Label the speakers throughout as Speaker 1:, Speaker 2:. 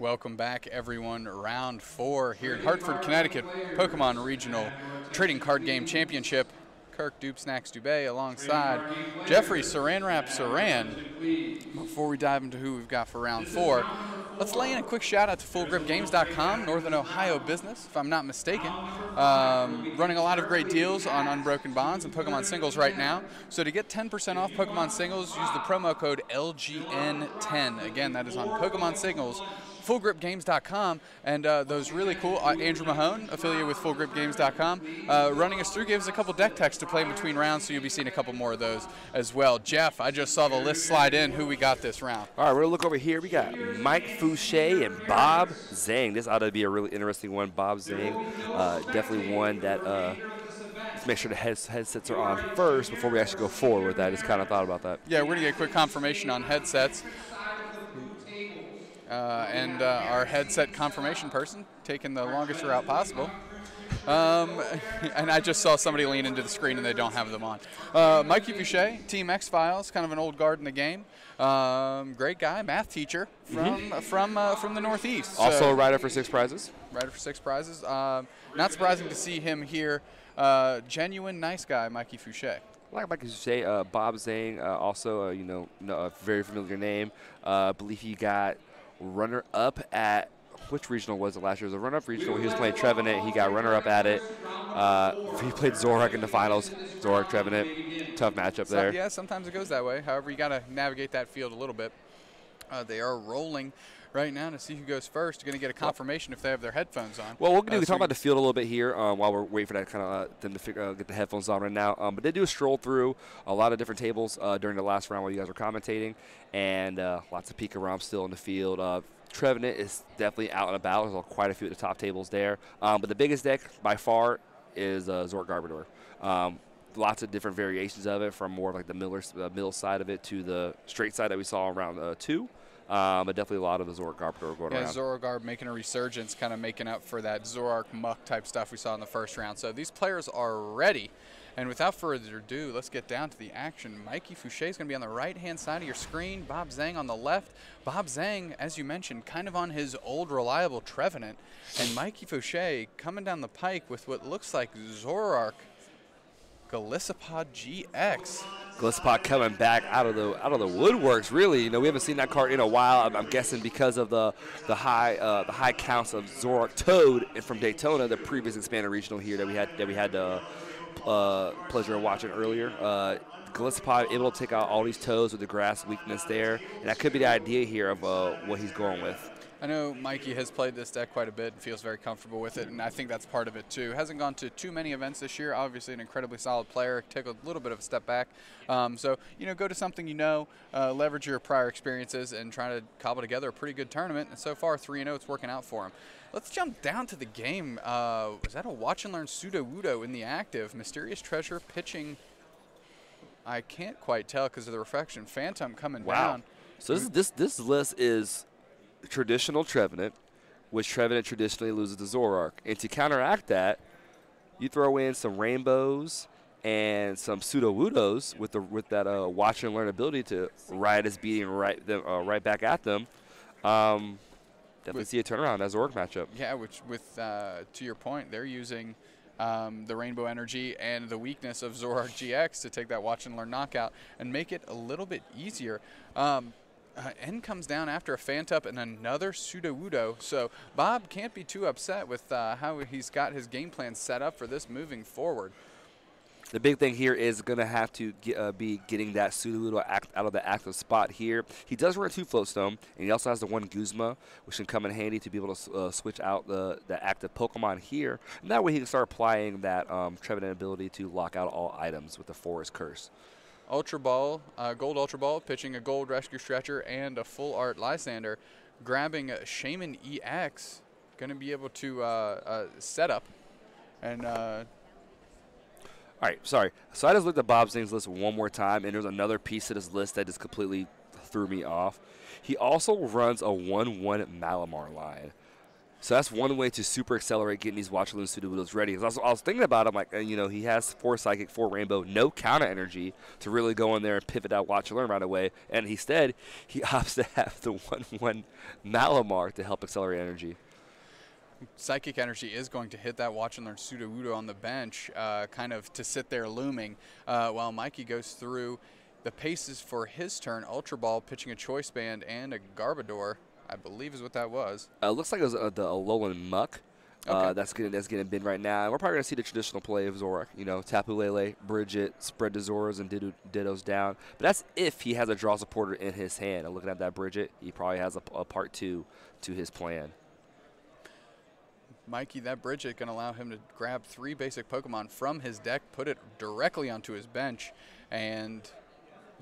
Speaker 1: Welcome back, everyone. Round four here in Hartford, Connecticut, Pokemon Regional Trading Card Game Championship. Kirk Dupe Snacks Dubé alongside Jeffrey Saran Wrap Saran. Before we dive into who we've got for round four, let's lay in a quick shout out to FullGripGames.com, Northern Ohio business, if I'm not mistaken. Um, running a lot of great deals on Unbroken Bonds and Pokemon Singles right now. So to get 10% off Pokemon Singles, use the promo code LGN10. Again, that is on Pokemon Singles fullgripgames.com and uh, those really cool uh, Andrew Mahone, affiliate with fullgripgames.com, uh, running us through, gave us a couple deck techs to play in between rounds, so you'll be seeing a couple more of those as well. Jeff, I just saw the list slide in. Who we got this round?
Speaker 2: All right, we're gonna look over here. We got Mike Fouchet and Bob Zhang. This ought to be a really interesting one. Bob Zhang, uh, definitely one that. Uh, let's make sure the heads, headsets are on first before we actually go forward with that. I Just kind of thought about that.
Speaker 1: Yeah, we're gonna get a quick confirmation on headsets. Uh, and uh, our headset confirmation person taking the longest route possible. Um, and I just saw somebody lean into the screen and they don't have them on. Uh, Mikey Fouchet, Team X Files, kind of an old guard in the game. Um, great guy, math teacher from mm-hmm. from uh, from the Northeast.
Speaker 2: Also a rider for six prizes.
Speaker 1: Rider for six prizes. Um, not surprising to see him here. Uh, genuine, nice guy, Mikey Fouchet.
Speaker 2: Like Mikey Fouchet, uh, Bob Zhang, also you know, a very familiar name. I believe he got runner up at which regional was it last year? It was a runner-up regional. He was playing Trevenant. He got runner-up at it. Uh, he played Zoroark in the finals. Zoroark, Trevenant, tough matchup
Speaker 1: so,
Speaker 2: there.
Speaker 1: Yeah, sometimes it goes that way. However, you got to navigate that field a little bit. Uh, they are rolling right now to see who goes first. You're going to get a confirmation if they have their headphones on.
Speaker 2: Well, we're going to uh, so talk about the field a little bit here um, while we're waiting for that kind of uh, them to figure, uh, get the headphones on right now. Um, but they do a stroll through a lot of different tables uh, during the last round while you guys were commentating, and uh, lots of Pika Rom still in the field. Trevenant is definitely out and about. There's quite a few at the top tables there. Um, but the biggest deck by far is uh, Zoroark Garbodor. Um, lots of different variations of it, from more like the Miller uh, middle side of it to the straight side that we saw around uh, two. Um, but definitely a lot of the Zoroark Garbodor going
Speaker 1: yeah,
Speaker 2: around.
Speaker 1: Yeah, Zoroark making a resurgence, kind of making up for that Zoroark Muk type stuff we saw in the first round. So these players are ready and without further ado, let's get down to the action. Mikey Fouchet is going to be on the right-hand side of your screen. Bob Zhang on the left. Bob Zhang, as you mentioned, kind of on his old reliable Trevenant. And Mikey Fouchet coming down the pike with what looks like Zoroark Golisopod GX.
Speaker 2: Golisopod coming back out of the out of the woodworks. Really, you know, we haven't seen that card in a while. I'm, I'm guessing because of the the high uh, the high counts of Zoroark Toad from Daytona, the previous expanded regional here that we had that we had the uh, pleasure of watching earlier. Uh, able to take out all these toes with the grass weakness there, and that could be the idea here of uh, what he's going with.
Speaker 1: I know Mikey has played this deck quite a bit and feels very comfortable with it, and I think that's part of it too. Hasn't gone to too many events this year. Obviously, an incredibly solid player. Take a little bit of a step back. Um, so you know, go to something you know, uh, leverage your prior experiences, and try to cobble together a pretty good tournament. And so far, 3-0, it's working out for him. Let's jump down to the game. Uh, was that a watch and learn Sudowoodo in the active? Mysterious Treasure pitching. I can't quite tell because of the reflection. Phantump coming
Speaker 2: wow.
Speaker 1: down.
Speaker 2: So this, this this list is traditional Trevenant, which Trevenant traditionally loses to Zoroark. And to counteract that, you throw in some rainbows and some Sudowoodos with the with that uh, watch and learn ability to Riotous Beating right them uh, right back at them. Um, definitely with, see a turnaround as a Zoroark matchup.
Speaker 1: Yeah, which with uh, to your point, they're using um, the Rainbow Energy and the weakness of Zoroark GX to take that watch and learn knockout and make it a little bit easier. Um, uh, N comes down after a Phantump and another Sudowoodo. So Bob can't be too upset with uh, how he's got his game plan set up for this moving forward.
Speaker 2: The big thing here is going to have to get, uh, be getting that Sudowoodo out of the active spot here. He does run two Floatstone, and he also has the one Guzma, which can come in handy to be able to uh, switch out the, the active Pokemon here. And that way he can start applying that um, Trevenant ability to lock out all items with the Forest Curse.
Speaker 1: Ultra Ball, uh, Gold Ultra Ball, pitching a Gold Rescue Stretcher and a Full Art Lysander, grabbing a Shaymin EX, going to be able to uh, uh, set up and. Uh,
Speaker 2: All right, sorry. So I just looked at Bob Zhang's list one more time, and there's another piece of his list that just completely threw me off. He also runs a 1 1 Malamar line. So that's one way to super accelerate getting these Watch and Learn Sudowoodos ready. I was, I was thinking about it, I'm like, you know, he has four Psychic, four Rainbow, no counter energy to really go in there and pivot out Watch and Learn right away. And instead, he opts to have the 1-1 Malamar to help accelerate energy.
Speaker 1: Psychic Energy is going to hit that Watch and Learn Sudowoodo on the bench, uh, kind of to sit there looming, uh, while Mikey goes through the paces for his turn. Ultra Ball pitching a Choice Band and a Garbodor. I believe is what that was.
Speaker 2: Uh, looks like it was uh, the Alolan Muk. Uh, okay. Uh, that's getting that's getting bin right now. And We're probably gonna see the traditional play of Zoroark. You know, Tapu Lele, Brigette, spread the Zoras and Ditto, Dittos down. But that's if he has a draw supporter in his hand. And looking at that Brigette, he probably has a, a part two to his plan.
Speaker 1: Mikey, that Brigette can allow him to grab three basic Pokemon from his deck, put it directly onto his bench, and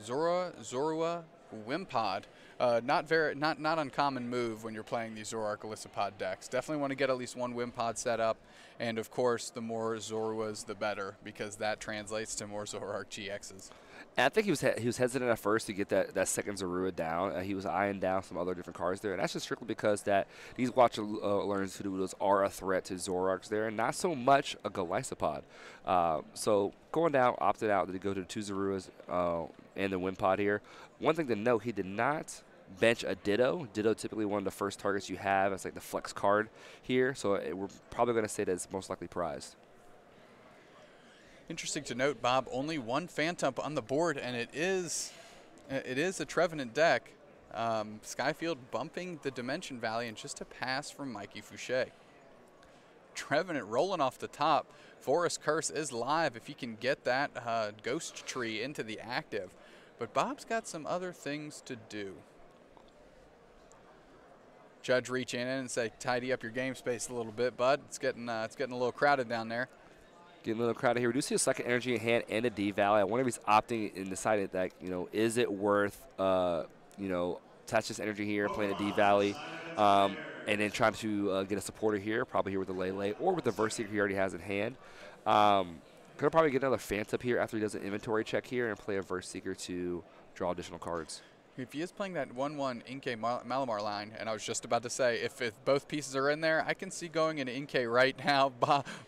Speaker 1: Zora, Zorua, Wimpod uh, not very, not not uncommon move when you're playing these Zoroark Golisopod decks. Definitely want to get at least one Wimpod set up, and of course, the more Zoruas, the better, because that translates to more Zoroark GXs.
Speaker 2: And I think he was he was hesitant at first to get that, that second Zorua down. Uh, he was eyeing down some other different cards there, and that's just strictly because that these Watch uh, Learns Sudowoodos are a threat to Zoroarks there, and not so much a Golisopod. Uh, so going down, opted out to go to the two Zoruas uh, and the Wimpod here. One thing to note, he did not bench a Ditto. Ditto typically one of the first targets you have. It's like the flex card here, so it, we're probably going to say that it's most likely prized.
Speaker 1: Interesting to note, Bob. Only one Phantump on the board, and it is it is a Trevenant deck. Um, Skyfield bumping the Dimension Valley and just a pass from Mikey Fouchet. Trevenant rolling off the top. Forest Curse is live if he can get that uh, Ghost Tree into the active. But Bob's got some other things to do. Judge reach in and say, tidy up your game space a little bit, bud. It's getting uh, it's getting a little crowded down there.
Speaker 2: Getting a little crowded here. We do see a second energy in hand and a D Valley. I wonder if he's opting and decided that you know is it worth uh, you know attach this energy here, playing a D Valley, um, and then trying to uh, get a supporter here, probably here with the Lele or with the Versier he already has in hand. Um, could probably get another Phantump here after he does an inventory check here and play a VS Seeker to draw additional cards
Speaker 1: if he is playing that 1-1 Inkay Malamar line, and I was just about to say, if, if both pieces are in there, I can see going into Inkay right now.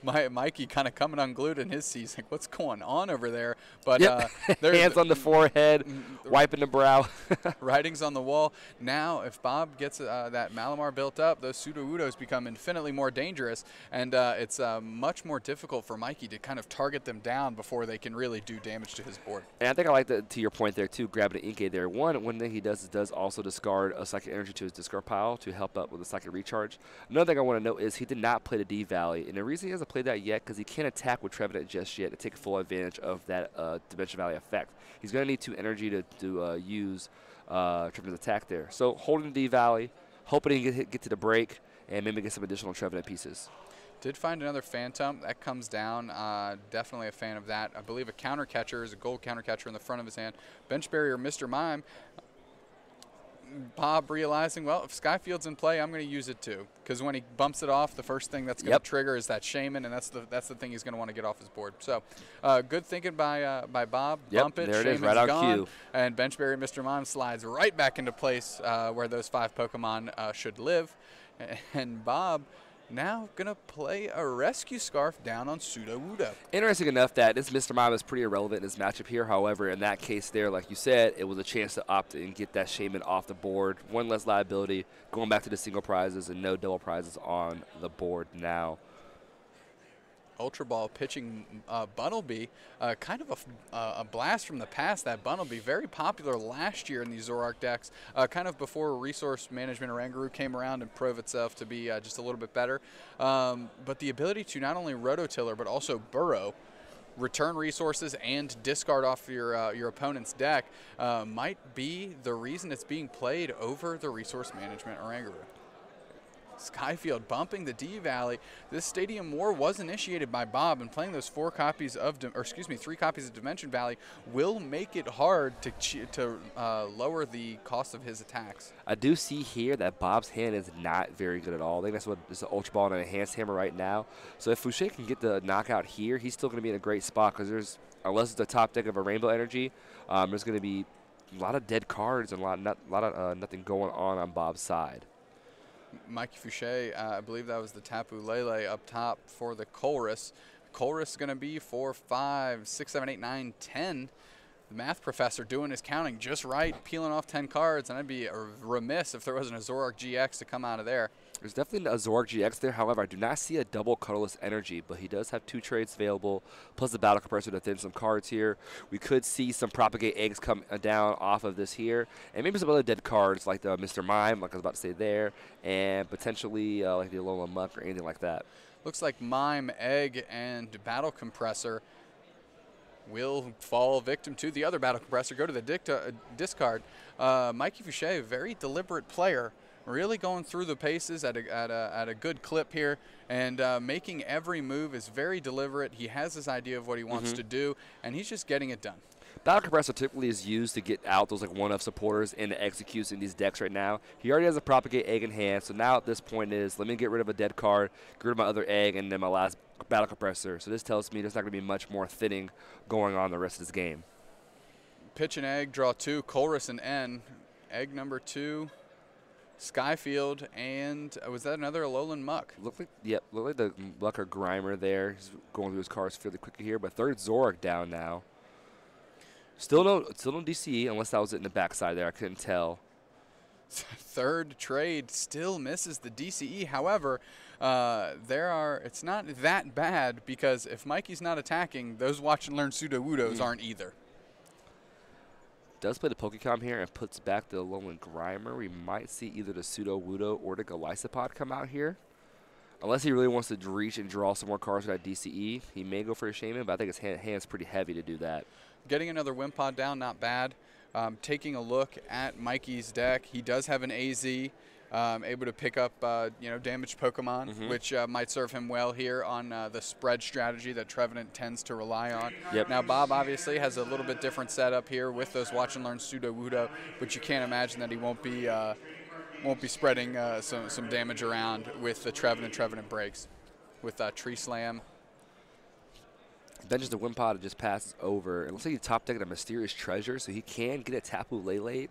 Speaker 1: My, Mikey kind of coming unglued in his season. Like, what's going on over there?
Speaker 2: But yep. uh, hands on the forehead, mm, mm, wiping the brow.
Speaker 1: writings on the wall. Now, if Bob gets uh, that Malamar built up, those Sudowoodos become infinitely more dangerous, and uh, it's uh, much more difficult for Mikey to kind of target them down before they can really do damage to his board.
Speaker 2: And I think I like that to your point there too, grabbing an Inkay there. One, when thing he does is does also discard a psychic energy to his discard pile to help out with the psychic recharge. Another thing I want to note is he did not play the D Valley, and the reason he hasn't played that yet because he can't attack with Trevenant just yet to take full advantage of that uh, Dimension Valley effect. He's going to need two energy to, to uh, use uh, Trevenant's attack there. So holding the D Valley, hoping he can get, get to the break and maybe get some additional Trevenant pieces.
Speaker 1: Did find another Phantump. That comes down. Uh, definitely a fan of that. I believe a counter catcher is a gold counter catcher in the front of his hand. Bench barrier, Mr. Mime. Bob realizing, well, if Skyfield's in play, I'm going to use it too. Because when he bumps it off, the first thing that's going to yep. trigger is that Shaymin, and that's the that's the thing he's going to want to get off his board. So, uh, good thinking by uh, by Bob.
Speaker 2: Yep,
Speaker 1: Bump it.
Speaker 2: There
Speaker 1: it is,
Speaker 2: right on
Speaker 1: gone,
Speaker 2: cue.
Speaker 1: And Bench Barrier Mr. Mime slides right back into place uh, where those five Pokemon uh, should live. And Bob now gonna play a rescue scarf down on Sudowoodo.
Speaker 2: Interesting enough that this Mr. Mime is pretty irrelevant in this matchup here. However, in that case there, like you said, it was a chance to opt and get that Shaymin off the board. One less liability, going back to the single prizes and no double prizes on the board now.
Speaker 1: Ultra Ball pitching uh, Bunnelby, uh, kind of a, uh, a, blast from the past. That Bunnelby, very popular last year in these Zoroark decks, uh, kind of before Resource Management Oranguru came around and proved itself to be uh, just a little bit better. Um, but the ability to not only rototiller but also burrow return resources and discard off your uh, your opponent's deck uh, might be the reason it's being played over the resource management Oranguru. Skyfield bumping the D Valley. This Stadium War was initiated by Bob, and playing those four copies of, or excuse me, three copies of Dimension Valley will make it hard to to uh, lower the cost of his attacks.
Speaker 2: I do see here that Bob's hand is not very good at all. I think that's what is an Ultra Ball and an Enhanced Hammer right now. So if Fouchet can get the knockout here, he's still going to be in a great spot because there's, unless it's the top deck of a Rainbow Energy, um, there's going to be a lot of dead cards and a lot, not, a lot of uh, nothing going on on Bob's side.
Speaker 1: Mikey Fouchet, uh, I believe that was the Tapu Lele up top for the Colress. Colress going to be four, five, six, seven, eight, nine, ten. The math professor doing his counting just right, peeling off 10 cards, and I'd be remiss if there wasn't a Zoroark GX to come out of there.
Speaker 2: There's definitely a Zoroark GX there. However, I do not see a double colorless energy, but he does have two trades available, plus the battle compressor to thin some cards here. We could see some propagate eggs come uh, down off of this here, and maybe some other dead cards like the Mr. Mime, like I was about to say there, and potentially uh, like the Alolan Muk or anything like that.
Speaker 1: Looks like Mime, Egg, and Battle Compressor will fall victim to the other battle compressor, go to the dicta, uh, discard. Uh, Mikey Fouchet, very deliberate player, really going through the paces at a, at a, at a good clip here and uh, making every move is very deliberate. He has his idea of what he wants mm -hmm. to do, and he's just getting it done.
Speaker 2: Battle Compressor typically is used to get out those like one-of supporters and executes in these decks right now. He already has a Propagate Egg in hand, so now at this point is let me get rid of a dead card, get rid of my other egg, and then my last Battle Compressor. So this tells me there's not going to be much more thinning going on the rest of this game.
Speaker 1: Pitch an egg, draw two, Colress and N. Egg number two, Skyfield, and uh, was that another Alolan Muk?
Speaker 2: Look like, yep, look like the Muk or Grimer there. He's going through his cards fairly quickly here, but third Zoroark down now. Still no, still no DCE unless that was it in the backside there. I couldn't tell.
Speaker 1: Third trade still misses the DCE. However, uh, there are. It's not that bad because if Mikey's not attacking, those watch and learn Sudowoodos mm. aren't either.
Speaker 2: Does play the Pokecom here and puts back the Alolan Grimer. We might see either the Sudowoodo or the Golisopod come out here. Unless he really wants to reach and draw some more cards with that DCE, he may go for a Shaymin, but I think his hand, hand's pretty heavy to do that.
Speaker 1: Getting another Wimpod down, not bad. Um, taking a look at Mikey's deck, he does have an AZ, um, able to pick up uh, you know damaged Pokemon, mm -hmm. which uh, might serve him well here on uh, the spread strategy that Trevenant tends to rely on.
Speaker 2: Yep.
Speaker 1: Now Bob obviously has a little bit different setup here with those Watch and Learn Sudowoodo, but you can't imagine that he won't be uh, won't be spreading uh, some some damage around with the Trevenant Trevenant breaks, with uh, Tree Slam
Speaker 2: Benches the Wimpod just passes over. It looks like he top decked a mysterious treasure, so he can get a Tapu Lele.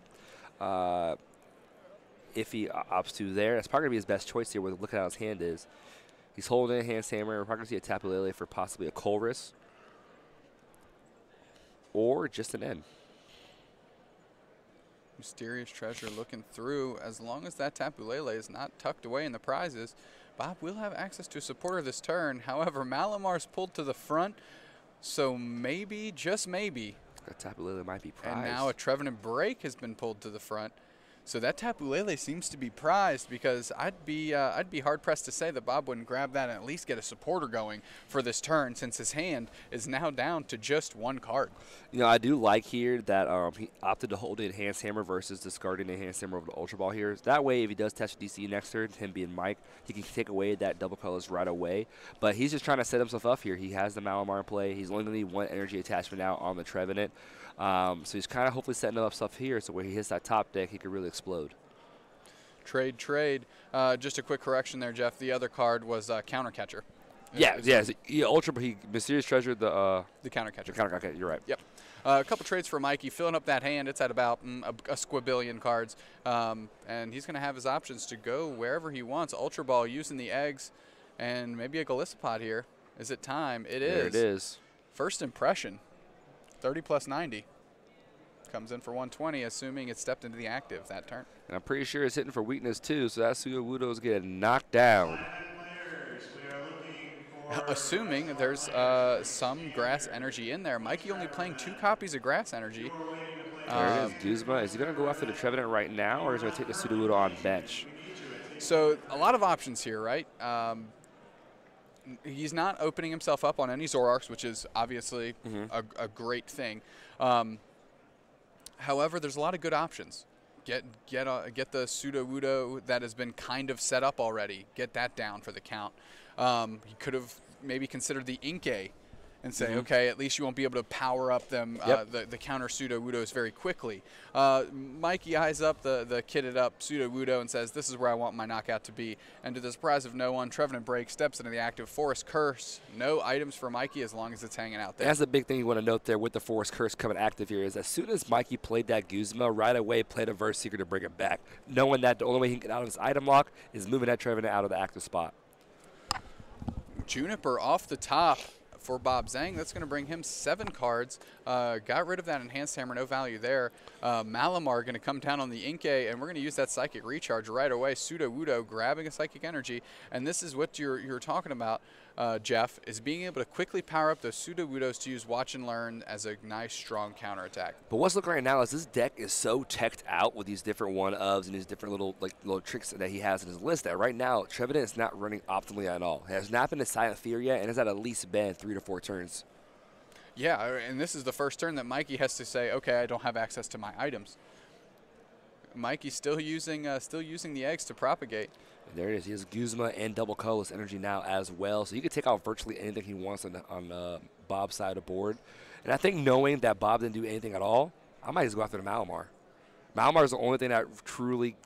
Speaker 2: If he opts to there, that's probably gonna be his best choice here. With looking at how his hand is. He's holding a hand hammer. We're probably gonna see a Tapulele for possibly a Colress or just an N.
Speaker 1: Mysterious treasure looking through. As long as that Tapulele is not tucked away in the prizes, Bob will have access to a supporter this turn. However, Malamar's pulled to the front. So maybe, just maybe.
Speaker 2: A Tapu Lele might be prized.
Speaker 1: And now a Trevenant Break has been pulled to the front. So that Tapu Lele seems to be prized because I'd be uh, I'd be hard pressed to say that Bob wouldn't grab that and at least get a supporter going for this turn since his hand is now down to just one card.
Speaker 2: You know, I do like here that um, he opted to hold the Enhanced Hammer versus discarding the Enhanced Hammer over the Ultra Ball here. That way, if he does test DC next turn, him being Mike, he can take away that double colors right away. But he's just trying to set himself up here. He has the Malamar in play. He's only going to need one energy attachment out on the Trevenant. Um, so he's kind of hopefully setting up stuff here so where he hits that top deck, he could really explode.
Speaker 1: Trade, trade. Uh, just a quick correction there, Jeff. The other card was uh, counter catcher.
Speaker 2: Yeah, yeah, yeah. Ultra, he mysterious treasure the uh,
Speaker 1: the counter catcher.
Speaker 2: The counter catcher. You're right.
Speaker 1: Yep. Uh, a couple trades for Mikey, filling up that hand. It's at about mm, a, a squabillion cards, um, and he's going to have his options to go wherever he wants. Ultra Ball using the eggs, and maybe a Golisopod here. Is it time? It
Speaker 2: there
Speaker 1: is.
Speaker 2: It is.
Speaker 1: First impression. 30 plus 90. Comes in for 120, assuming it stepped into the active that turn.
Speaker 2: And I'm pretty sure it's hitting for weakness too, so that Sudowoodo is getting knocked down.
Speaker 1: Assuming there's uh, some grass energy in there. Mikey only playing two copies of grass energy.
Speaker 2: There um, it is, Guzma. Is he going to go after the Trevenant right now, or is he going to take the Sudowoodo on bench?
Speaker 1: So a lot of options here, right? Um, he's not opening himself up on any Zoroarks, which is obviously mm -hmm. a, a, great thing. Um, however, there's a lot of good options. Get get uh, get the Sudowoodo that has been kind of set up already. Get that down for the count. Um, he could have maybe considered the Inkay and say,
Speaker 2: Mhm.
Speaker 1: okay, at least you won't be able to power up them uh, the, the counter Sudowoodos very quickly. Uh, Mikey eyes up the the kitted up Sudowoodo and says, "This is where I want my knockout to be." And to the surprise of no one, Trevenant Break steps into the active Forest Curse. No items for Mikey as long as it's hanging out there.
Speaker 2: That's the big thing you want to note there with the Forest Curse coming active here is as soon as Mikey played that Guzma, right away played a VS Seeker to bring it back, knowing that the only way he can get out of his item lock is moving that Trevenant out of the active spot.
Speaker 1: Juniper off the top for Bob Zhang. That's going to bring him seven cards. Uh, got rid of that enhanced hammer, no value there. Uh, Malamar going to come down on the Inkay, and we're going to use that psychic recharge right away. Sudowoodo grabbing a psychic energy, and this is what you're you're talking about, uh, Jeff, is being able to quickly power up those Sudowoodos to use Watch and Learn as a nice strong counterattack.
Speaker 2: But what's looking right now is this deck is so teched out with these different one ofs and these different little like little tricks that he has in his list that right now Trevenant is not running optimally at all. It has not been a silent fear yet and has at least been three to four turns.
Speaker 1: Yeah, uh, and this is the first turn that Mikey has to say, okay, I don't have access to my items. Mikey's still using uh, still using the eggs to propagate.
Speaker 2: There it is. He has Guzma and double colorless energy now as well. So he could take out virtually anything he wants on, on uh, Bob's side of board. And I think knowing that Bob didn't do anything at all, I might just go after the Malamar. Malamar is the only thing that truly,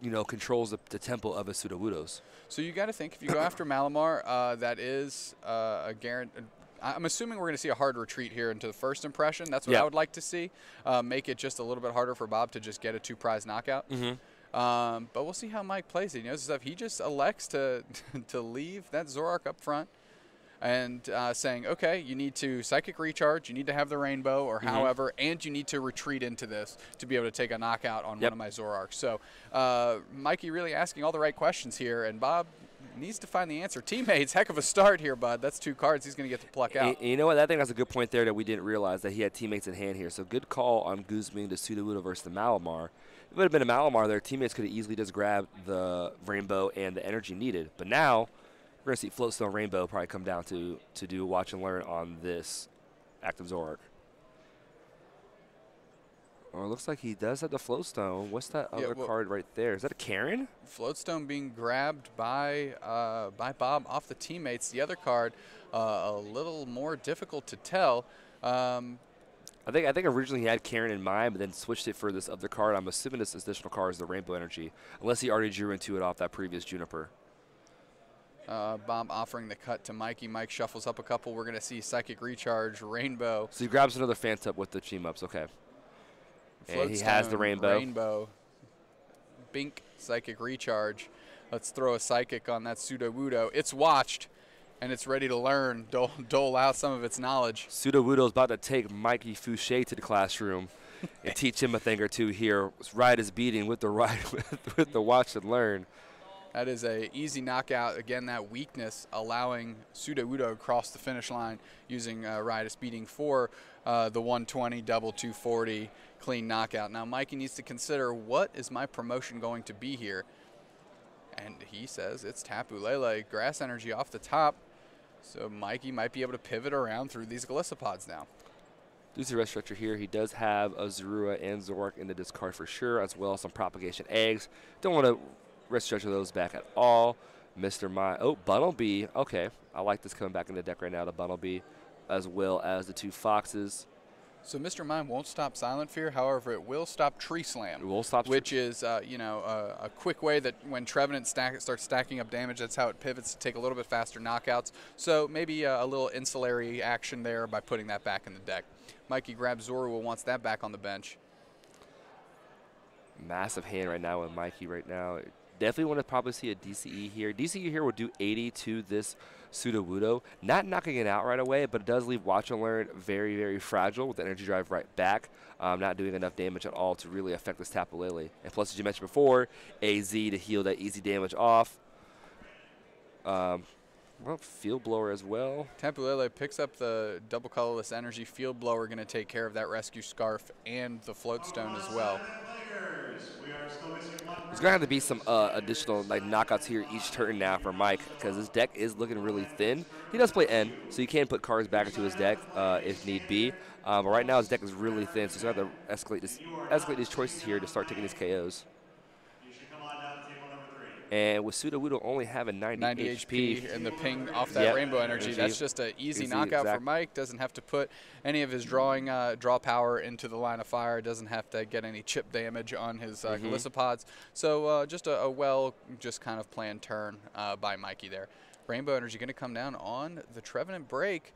Speaker 2: you know, controls the, the tempo of his Sudowoodos.
Speaker 1: So you got to think if you go after Malamar, uh, that is uh, a guarantee. I'm assuming we're going to see a hard retreat here into the first impression. That's what. I would like to see. Uh, make it just a little bit harder for Bob to just get a two prize knockout.
Speaker 2: Mm-hmm.
Speaker 1: Um, but we'll see how Mike plays it. You know, stuff he just elects to to leave that Zoroark up front and uh, saying, okay, you need to psychic recharge, you need to have the rainbow, or however, and you need to retreat into this to be able to take a knockout on
Speaker 2: Yep.
Speaker 1: one of my Zoroarks. So, uh, Mikey really asking all the right questions here, and Bob needs to find the answer. Teammates, heck of a start here, bud. That's two cards he's going to get to pluck out.
Speaker 2: And, and you know what? I think that's a good point there that we didn't realize that he had teammates in hand here. So good call on Guzman to Sudowoodo versus the Malamar. If it would have been a Malamar, their teammates could have easily just grabbed the Rainbow and the energy needed. But now we're going to see Floatstone Rainbow probably come down to, to do watch and learn on this Active Zoroark. Oh, it looks like he does have the Floatstone. What's that
Speaker 1: Yeah,
Speaker 2: other
Speaker 1: well-
Speaker 2: card right there? Is that a Karen?
Speaker 1: Floatstone being grabbed by uh, by Bob off the teammates. The other card, uh, a little more difficult to tell. Um,
Speaker 2: I think I think originally he had Karen in mind, but then switched it for this other card. I'm assuming this additional card is the Rainbow Energy, unless he already drew into it off that previous Juniper.
Speaker 1: uh, Bob offering the cut to Mikey. Mike shuffles up a couple. We're going to see Psychic Recharge, Rainbow.
Speaker 2: So he grabs another Phantump with the team ups. Okay. And he has the rainbow.
Speaker 1: Rainbow. Bink, Psychic Recharge. Let's throw a Psychic on that Sudowoodo. It's watched, and it's ready to learn, dole, dole out some of its knowledge.
Speaker 2: Sudowoodo's about to take Mikey Fouchet to the classroom and teach him a thing or two here. Riotous Beating with the ride with, with the watch and learn.
Speaker 1: That is a easy knockout. Again, that weakness allowing Sudowoodo across the finish line using uh, Riotous Beating for uh, the 120 double 240 clean knockout. Now, Mikey needs to consider what is my promotion going to be here, and he says it's Tapu Lele grass energy off the top. So Mikey might be able to pivot around through these Golisopods now.
Speaker 2: Due to Rescue Stretcher here, he does have a Zorua and Zoroark in the discard for sure, as well as some propagation eggs. Don't want to Rescue Stretcher those back at all. Mr. My oh Bunnelby. Okay, I like this coming back in the deck right now. The Bunnelby, as well as the two foxes.
Speaker 1: So Mr. Mime won't stop Silent Fear, however, it will stop Tree Slam.
Speaker 2: It will stop
Speaker 1: which is uh, you know uh, a quick way that when Trevenant stack, starts stacking up damage, that's how it pivots to take a little bit faster knockouts. So maybe uh, a little insulary action there by putting that back in the deck. Mikey grabs Zorua, wants that back on the bench.
Speaker 2: massive hand right now with Mikey right now. Definitely want to probably see a DCE here. DCE here will do 80 to this Sudowoodo. Not knocking it out right away, but it does leave Watch and Learn very, very fragile with the Energy Drive right back. Um, not doing enough damage at all to really affect this Tapu Lele. And plus, as you mentioned before, AZ to heal that easy damage off. Um, well, Field Blower as well.
Speaker 1: Tapu Lele picks up the double colorless energy. Field Blower going to take care of that rescue scarf and the float stone as well.
Speaker 2: Gonna have to be some uh, additional like knockouts here each turn now for Mike because his deck is looking really thin. He does play N, so you can put cards back into his deck uh, if need be. Um, but right now his deck is really thin, so he's gonna have to escalate this, escalate his choices here to start taking his KOs. And with Sudowoodo only having 90,
Speaker 1: 90
Speaker 2: HP,
Speaker 1: HP and the ping off that
Speaker 2: Yep,
Speaker 1: rainbow energy.
Speaker 2: energy.
Speaker 1: That's just an easy,
Speaker 2: Easy,
Speaker 1: knockout for Mike. Doesn't have to put any of his drawing uh, draw power into the line of fire. Doesn't have to get any chip damage on his uh,
Speaker 2: Mhm.
Speaker 1: Golisopods. So uh, just a, a well, just kind of planned turn uh, by Mikey there. Rainbow energy going to come down on the Trevenant break.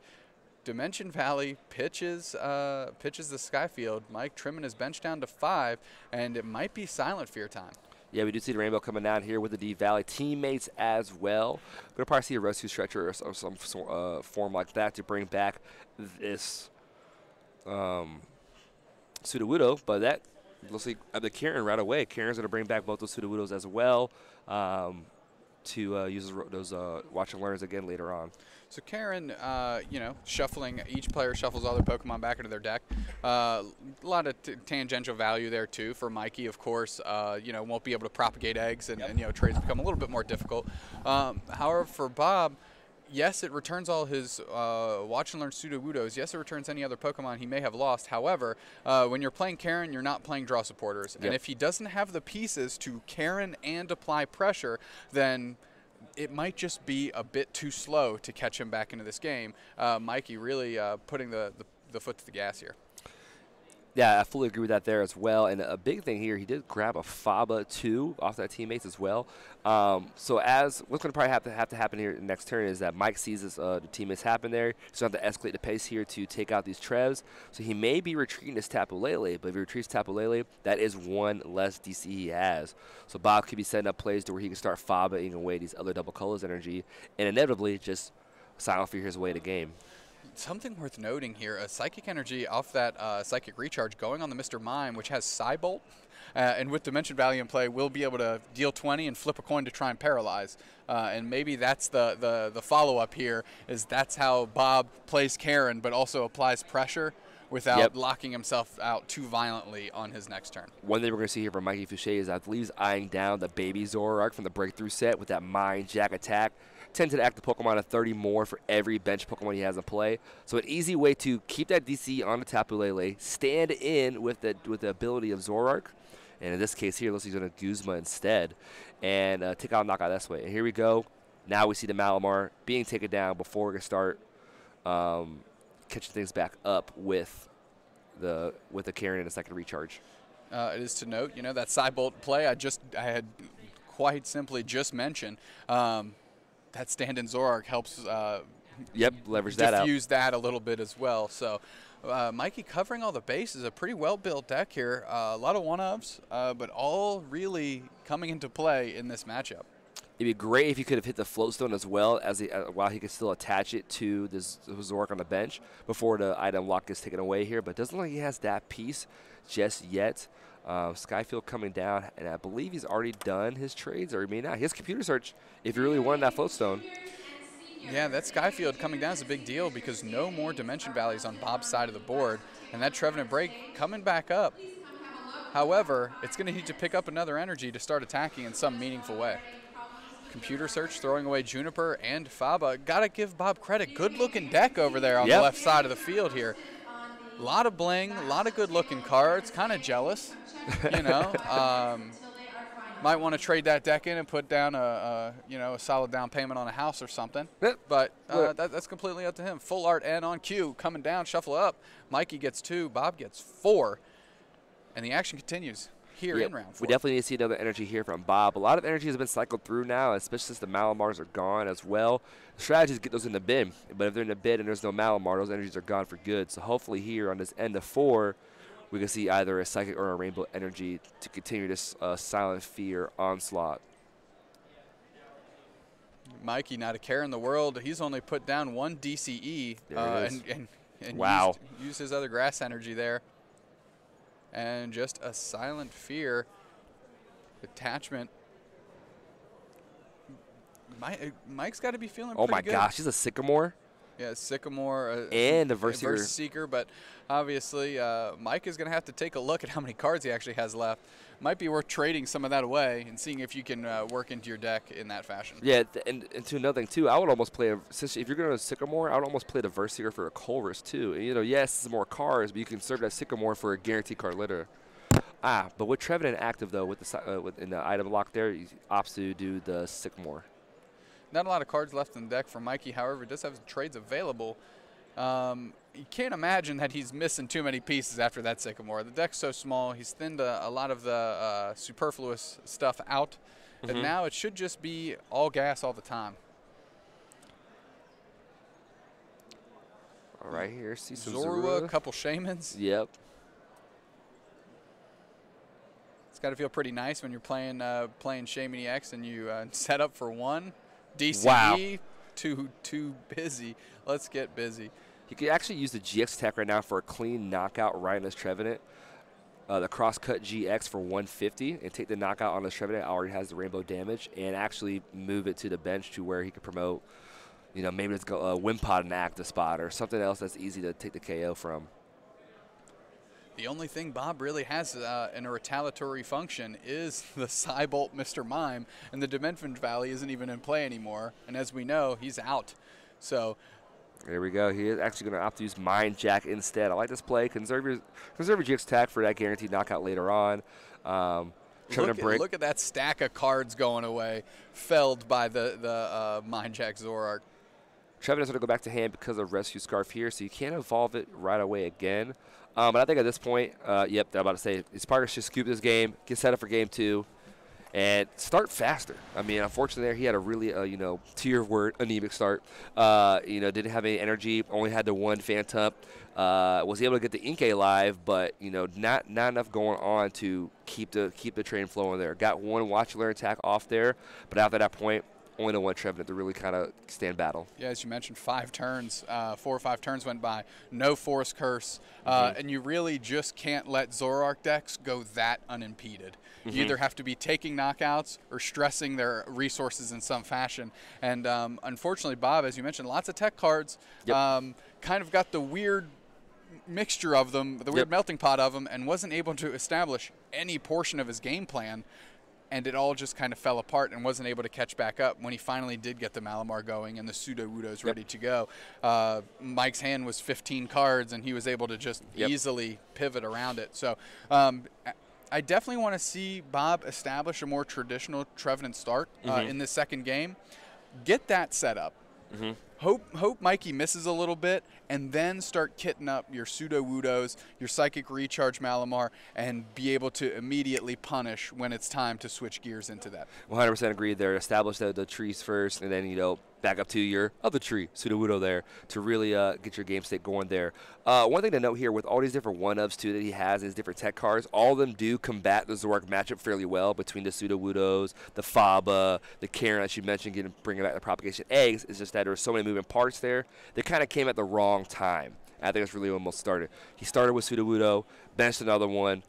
Speaker 1: Dimension Valley pitches uh, pitches the Skyfield. Mike trimming his bench down to five, and it might be Silent Fear time.
Speaker 2: Yeah, we do see the rainbow coming down here with the D Valley teammates as well. We're gonna probably see a rescue stretcher or some, some uh, form like that to bring back this um, Sudowoodo, but that looks like uh, the Karen right away. Karen's gonna bring back both those Sudowoodos as well um, to uh, use those, those uh, watch and learns again later on.
Speaker 1: So Karen, uh, you know, shuffling each player shuffles all their Pokemon back into their deck. Uh, a lot of t- tangential value there too for Mikey, of course. Uh, you know, won't be able to propagate eggs, and, and you know, trades become a little bit more difficult. Um, however, for Bob. Yes, it returns all his uh, Watch and Learn Sudowoodos. Yes, it returns any other Pokemon he may have lost. However, uh, when you're playing Karen, you're not playing draw supporters. And if he doesn't have the pieces to Karen and apply pressure, then it might just be a bit too slow to catch him back into this game. Uh, Mikey really uh, putting the, the, the foot to the gas here.
Speaker 2: Yeah, I fully agree with that there as well. And a big thing here, he did grab a Faba too off that teammates as well. Um, so as what's going to probably have to have to happen here next turn is that Mike sees this, uh, the teammates happen there. To have to escalate the pace here to take out these Trevs. So he may be retreating this Tapu Lele, but if he retreats Tapu Lele, that is one less DC he has. So Bob could be setting up plays to where he can start Fabaing away these other double colors energy, and inevitably just Silent Fear his way to game.
Speaker 1: Something worth noting here: a psychic energy off that uh, psychic recharge going on the Mr. Mime, which has Cybolt, uh, and with Dimension Valley in play, we'll be able to deal 20 and flip a coin to try and paralyze. Uh, and maybe that's the the, the follow up here is that's how Bob plays Karen, but also applies pressure without
Speaker 2: Yep.
Speaker 1: locking himself out too violently on his next turn.
Speaker 2: One thing we're going to see here from Mikey Fouchet is I believe he's eyeing down the baby Zoroark from the breakthrough set with that Mind Jack attack. Tends to act the Pokemon at 30 more for every bench Pokemon he has in play. So an easy way to keep that DC on the Tapu Lele, stand in with the with the ability of Zoroark, and in this case here, he's going to Guzma instead, and uh, take out knockout this way. And here we go. Now we see the Malamar being taken down before we can start um, catching things back up with the with the Karen and a second recharge.
Speaker 1: uh, it is to note, you know, that Cybolt play I just I had quite simply just mentioned. Um, that stand-in Zoroark helps uh,
Speaker 2: Yep, leverage that out.
Speaker 1: diffuse that a little bit as well. So. Uh, Mikey covering all the bases, a pretty well-built deck here. Uh, a lot of one-ofs, uh, but all really coming into play in this matchup.
Speaker 2: It'd be great if he could have hit the float stone as well as he, uh, while he could still attach it to this Zork on the bench before the item lock is taken away here. But doesn't look like he has that piece just yet. Uh, Skyfield coming down, and I believe he's already done his trades, or he may not. He has computer search if you really wanted that float stone.
Speaker 1: Yeah, that Skyfield coming down is a big deal because no more Dimension Valleys on Bob's side of the board, and that Trevenant Break coming back up. However, it's going to need to pick up another energy to start attacking in some meaningful way. Computer search throwing away Juniper and Faba. Gotta give Bob credit. Good looking deck over there on
Speaker 2: Yep.
Speaker 1: the left side of the field here. A lot of bling, a lot of good looking cards. Kind of jealous, you know. Um, might want to trade that deck in and put down a, a you know a solid down payment on a house or something.
Speaker 2: Yep.
Speaker 1: But uh, that, that's completely up to him. Full art and on cue coming down, shuffle up. Mikey gets two, Bob gets four, and the action continues here in round
Speaker 2: We definitely need to see another energy here from Bob. A lot of energy has been cycled through now, especially since the Malamars are gone as well. The strategy is get those in the bin, but if they're in the bin and there's no Malamar, those energies are gone for good. So hopefully here on this end of four, we can see either a Psychic or a Rainbow energy to continue this uh, Silent Fear onslaught.
Speaker 1: Mikey, not a care in the world. He's only put down one DCE uh, and, and, and
Speaker 2: Wow.
Speaker 1: used, used his other grass energy there. And just a silent fear attachment. Uh, Mike's got to be feeling
Speaker 2: Oh my
Speaker 1: good.
Speaker 2: gosh, he's a Sycamore.
Speaker 1: Yeah, Sycamore uh,
Speaker 2: And a
Speaker 1: VS
Speaker 2: Seeker.
Speaker 1: Versieker, but obviously uh, Mike is going to have to take a look at how many cards he actually has left. Might be worth trading some of that away and seeing if you can uh, work into your deck in that fashion.
Speaker 2: Yeah, and, and to another thing too, I would almost play a since if you're going to Sycamore, I would almost play the Versier for a Colress too. And, you know, yes, it's more cards, but you can serve that Sycamore for a guaranteed card later. Ah, but with Trevenant active though, with the uh, with, in the item lock there, he opts to do the Sycamore.
Speaker 1: Not a lot of cards left in the deck for Mikey. However, does have trades available. Um, you can't imagine that he's missing too many pieces after that Sycamore. The deck's so small. He's thinned a, a lot of the uh, superfluous stuff out. And
Speaker 2: Mhm.
Speaker 1: now it should just be all gas all the time.
Speaker 2: All right, here, see some
Speaker 1: Zorua,
Speaker 2: Zorua.
Speaker 1: a couple Shaymins.
Speaker 2: Yep.
Speaker 1: It's got to feel pretty nice when you're playing uh, playing Shaymin EX and you uh, set up for one. DCE,
Speaker 2: Wow.
Speaker 1: too too busy. Let's get busy.
Speaker 2: He could actually use the GX attack right now for a clean knockout right on his Trevenant. Uh, the crosscut GX for 150 and take the knockout on his Trevenant. Already has the rainbow damage and actually move it to the bench to where he could promote. You know, maybe let's go uh, Wimpod and active spot or something else that's easy to take the KO from.
Speaker 1: The only thing Bob really has uh, in a retaliatory function is the Cybolt Mr. Mime, and the Dimension Valley isn't even in play anymore. And as we know, he's out. So
Speaker 2: There we go. He is actually going to opt to use Mind Jack instead. I like this play. Conserve your, conserve your GX for that guaranteed knockout later on. Um,
Speaker 1: look at, look at that stack of cards going away, felled by the the uh, Mind Jack
Speaker 2: Zoroark. Going to go back to hand because of Rescue Scarf here, so you can't evolve it right away again. Um, but I think at this point, uh, yep, I'm about to say, his partner should scoop this game, get set up for game two, and start faster. I mean, unfortunately, there he had a really, uh, you know, your word, anemic start. Uh, you know, didn't have any energy, only had the one Phantump. Uh, was able to get the Inkay live, but you know, not not enough going on to keep the keep the train flowing there. Got one watch learn attack off there, but after that point, only the one Trevenant to really kind of stand battle.
Speaker 1: Yeah, as you mentioned, five turns, uh, four or five turns went by, no Forest Curse, uh,
Speaker 2: Mm-hmm.
Speaker 1: and you really just can't let Zoroark decks go that unimpeded.
Speaker 2: Mm-hmm.
Speaker 1: You either have to be taking knockouts or stressing their resources in some fashion. And um, unfortunately, Bob, as you mentioned, lots of tech cards,
Speaker 2: Yep.
Speaker 1: um, kind of got the weird mixture of them, the weird
Speaker 2: Yep.
Speaker 1: melting pot of them, and wasn't able to establish any portion of his game plan. And it all just kind of fell apart and wasn't able to catch back up when he finally did get the Malamar going and the Sudowoodos ready to go. Uh, Mike's hand was 15 cards and he was able to just
Speaker 2: Yep.
Speaker 1: easily pivot around it. So um, I- definitely want to see Bob establish a more traditional Trevenant start uh,
Speaker 2: Mhm.
Speaker 1: in the second game. Get that set up. Hope hope Mikey misses a little bit, and then start kitting up your Sudowoodos, your psychic recharge Malamar, and be able to immediately punish when it's time to switch gears into that.
Speaker 2: 100% agreed there. Establish the, the trees first, and then, you know, back up to your other tree, Sudowoodo there, to really uh, get your game state going there. Uh, one thing to note here, with all these different one-ups, too, that he has, his different tech cards, all of them do combat the Zork matchup fairly well between the Sudowoodos, the Faba, the Karen, as you mentioned, getting, bringing back the propagation eggs. It's just that there were so many moving parts there. They kind of came at the wrong time. I think that's really when most started. He started with Sudowoodo, benched another one,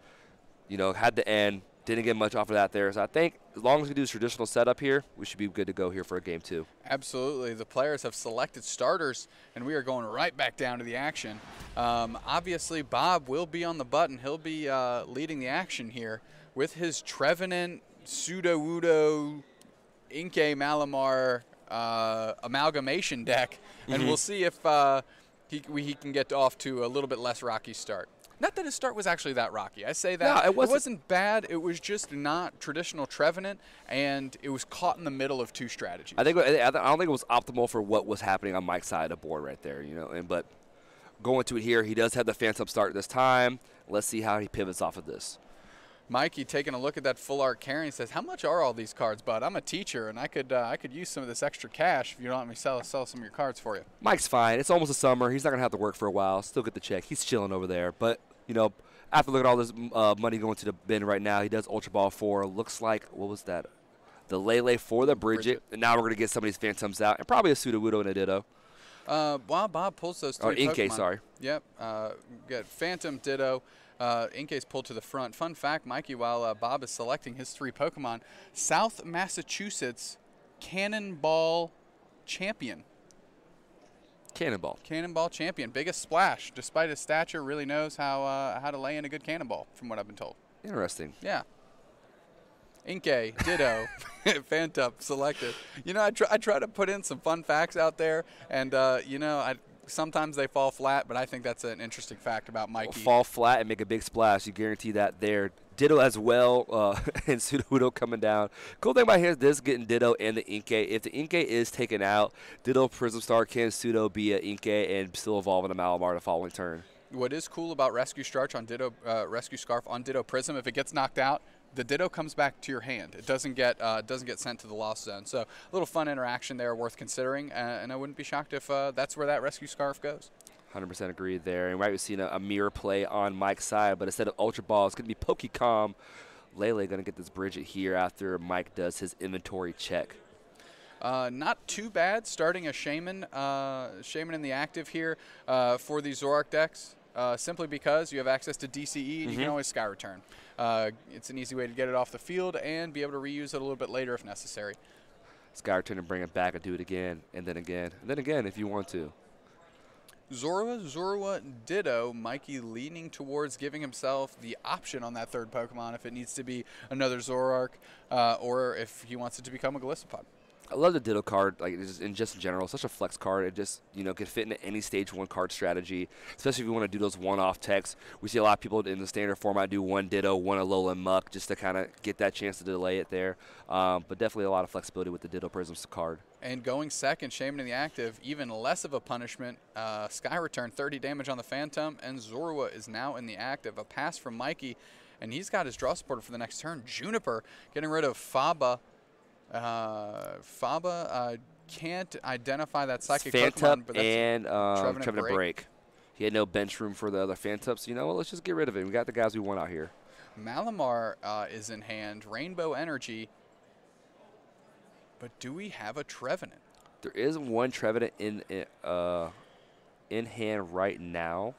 Speaker 2: you know, had the end, didn't get much off of that there. So I think as long as we do this traditional setup here, we should be good to go here for a game two.
Speaker 1: Absolutely. The players have selected starters, and we are going right back down to the action. Um, obviously, Bob will be on the button. He'll be uh, leading the action here with his Trevenant, Sudowoodo, Inkay Malamar uh, amalgamation deck, and
Speaker 2: Mm-hmm.
Speaker 1: we'll see if uh, he, we, he can get off to a little bit less rocky start. Not that his start was actually that rocky. I say that.
Speaker 2: No, it wasn't.
Speaker 1: bad. It was just not traditional Trevenant, and it was caught in the middle of two strategies.
Speaker 2: I think I I don't think it was optimal for what was happening on Mike's side of the board right there, you know. And but going to it here, he does have the Phantump start this time. Let's see how he pivots off of this.
Speaker 1: Mikey taking a look at that full art carrying says, "How much are all these cards, bud? I'm a teacher, and I could uh, I could use some of this extra cash if you don't let me sell sell some of your cards for you."
Speaker 2: Mike's fine. It's almost a summer. He's not gonna have to work for a while. Still get the check. He's chilling over there. But you know, after looking at all this uh, money going to the bin right now, he does Ultra Ball four. Looks like what was that? The Lele for the Brigette.
Speaker 1: Brigette.
Speaker 2: And now we're gonna get some of these Phantumps out, and probably a Sudowoodo and a Ditto.
Speaker 1: Uh, while Bob pulls those
Speaker 2: Or
Speaker 1: three
Speaker 2: Inkay,
Speaker 1: Pokemon-
Speaker 2: sorry.
Speaker 1: Yep. Uh, got Phantump, Ditto. Uh, Inkay's pulled to the front. Fun fact, Mikey, while uh, Bob is selecting his three Pokemon, South Massachusetts Cannonball Champion.
Speaker 2: Cannonball.
Speaker 1: Cannonball Champion. Biggest splash. Despite his stature, really knows how uh, how to lay in a good cannonball, from what I've been told.
Speaker 2: Interesting.
Speaker 1: Yeah. Inkay, Ditto, Phantump, selected. You know, I try, I try to put in some fun facts out there, and, uh, you know, I, sometimes they fall flat, but I think that's an interesting fact about Mikey.
Speaker 2: fall flat and make a big splash. You guarantee that there. Ditto as well, uh, and Sudowoodo coming down. Cool thing about here is this getting Ditto and the Inkay. If the Inkay is taken out, Ditto Prism Star can Pseudo be an Inkay and still evolve into Malamar the following turn.
Speaker 1: What is cool about Rescue Starch on Ditto, uh, Rescue Scarf on Ditto Prism, if it gets knocked out, the Ditto comes back to your hand. It doesn't get uh, doesn't get sent to the lost zone. So a little fun interaction there, worth considering. Uh, and I wouldn't be shocked if uh, that's where that Rescue Scarf goes.
Speaker 2: 100% agree there. And right, we've seen a, a, mirror play on Mike's side, but instead of Ultra Ball, it's going to be Pokecom. Lele going to get this Brigette here after Mike does his inventory check.
Speaker 1: Uh, not too bad starting a Shaman, uh, Shaymin in the active here uh, for these Zoroark decks. Uh, simply because you have access to DCE and mm -hmm. you can mm-hmm. always Sky Return. Uh, it's an easy way to get it off the field and be able to reuse it a little bit later if necessary.
Speaker 2: Sky Return and bring it back and do it again, and then again, and then again if you want to.
Speaker 1: Zorua, Zorua, Ditto, Mikey leaning towards giving himself the option on that third Pokemon if it needs to be another Zoroark uh, or if he wants it to become a Golisopod.
Speaker 2: I love the Ditto card, like just in just general, such a flex card. It just you know can fit into any stage one card strategy, especially if you want to do those one-off techs. We see a lot of people in the standard format do one Ditto, one Alolan Muk, just to kind of get that chance to delay it there. Um, but definitely a lot of flexibility with the Ditto Prisms card.
Speaker 1: And going second, Shaymin in the active, even less of a punishment. Uh, Sky Return, 30 damage on the Phantump, and Zorua is now in the active. A pass from Mikey, and he's got his draw supporter for the next turn. Juniper getting rid of Faba uh, Faba uh, can't identify that psychic
Speaker 2: Phantump
Speaker 1: Pokemon,
Speaker 2: and um, Trevenant, Trevenant Break. Break. He had no bench room for the other Phantumps. So you know what? Let's just get rid of it. We got the guys we want out here.
Speaker 1: Malamar uh, is in hand. Rainbow Energy. But do we have a Trevenant?
Speaker 2: There is one Trevenant in uh, in hand right now.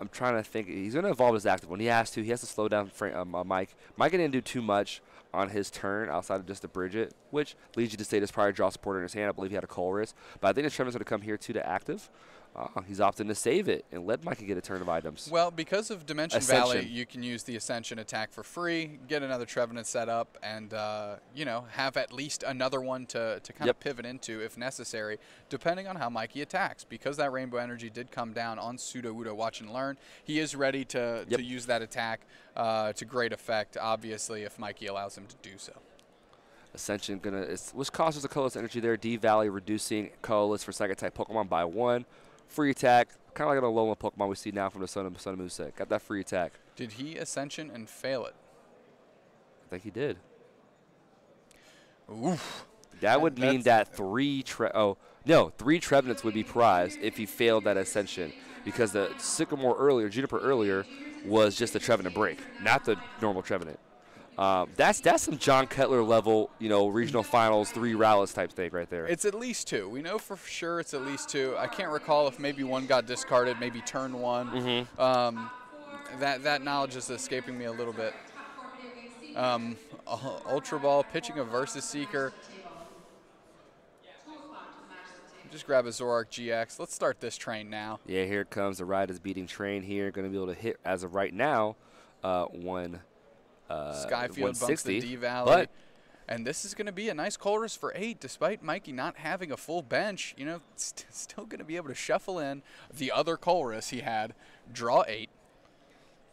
Speaker 2: I'm trying to think. He's going to evolve his active one. He has to. He has to slow down um, uh, Mike. Mike didn't do too much on his turn outside of just the Brigette, which leads you to say this prior draw supporter in his hand. I believe he had a Colress. But I think the Trevor's going to come here too to active. Uh, he's opting to save it and let Mikey get a turn of items.
Speaker 1: Well, because of Dimension Ascension. Valley, you can use the Ascension attack for free, get another Trevenant set up, and uh, you know have at least another one to, to kind yep. of pivot into if necessary, depending on how Mikey attacks. Because that Rainbow Energy did come down on Sudowoodo Watch and Learn, he is ready to, yep. to use that attack uh, to great effect, obviously, if Mikey allows him to do so.
Speaker 2: Ascension gonna, which causes the colorless energy there. D Valley reducing colorless for second type Pokemon by one free attack, kind of like an Alola Pokemon we see now from the Sun and, Sun and Moon set. Got that free attack.
Speaker 1: Did he Ascension and fail it?
Speaker 2: I think he did.
Speaker 1: Oof.
Speaker 2: That would mean that three tre oh no three Trevenants would be prized if he failed that Ascension because the Sycamore earlier, Juniper earlier, was just a Trevenant break, not the normal Trevenant. Um, that's that's some John Cutler level, you know, regional finals, three rallies type thing right there.
Speaker 1: It's at least two. We know for sure it's at least two. I can't recall if maybe one got discarded, maybe turn one.
Speaker 2: Mm-hmm.
Speaker 1: Um, that that knowledge is escaping me a little bit. Um, Ultra Ball pitching a Versus Seeker. Just grab a Zoroark GX. Let's start this train now.
Speaker 2: Yeah, here comes the Riotous Beating train here. Going to be able to hit as of right now, uh, one uh,
Speaker 1: Skyfield bumps the D Valley. And this is going to be a nice Colress for eight, despite Mikey not having a full bench. You know, st still going to be able to shuffle in the other Colress he had, draw eight.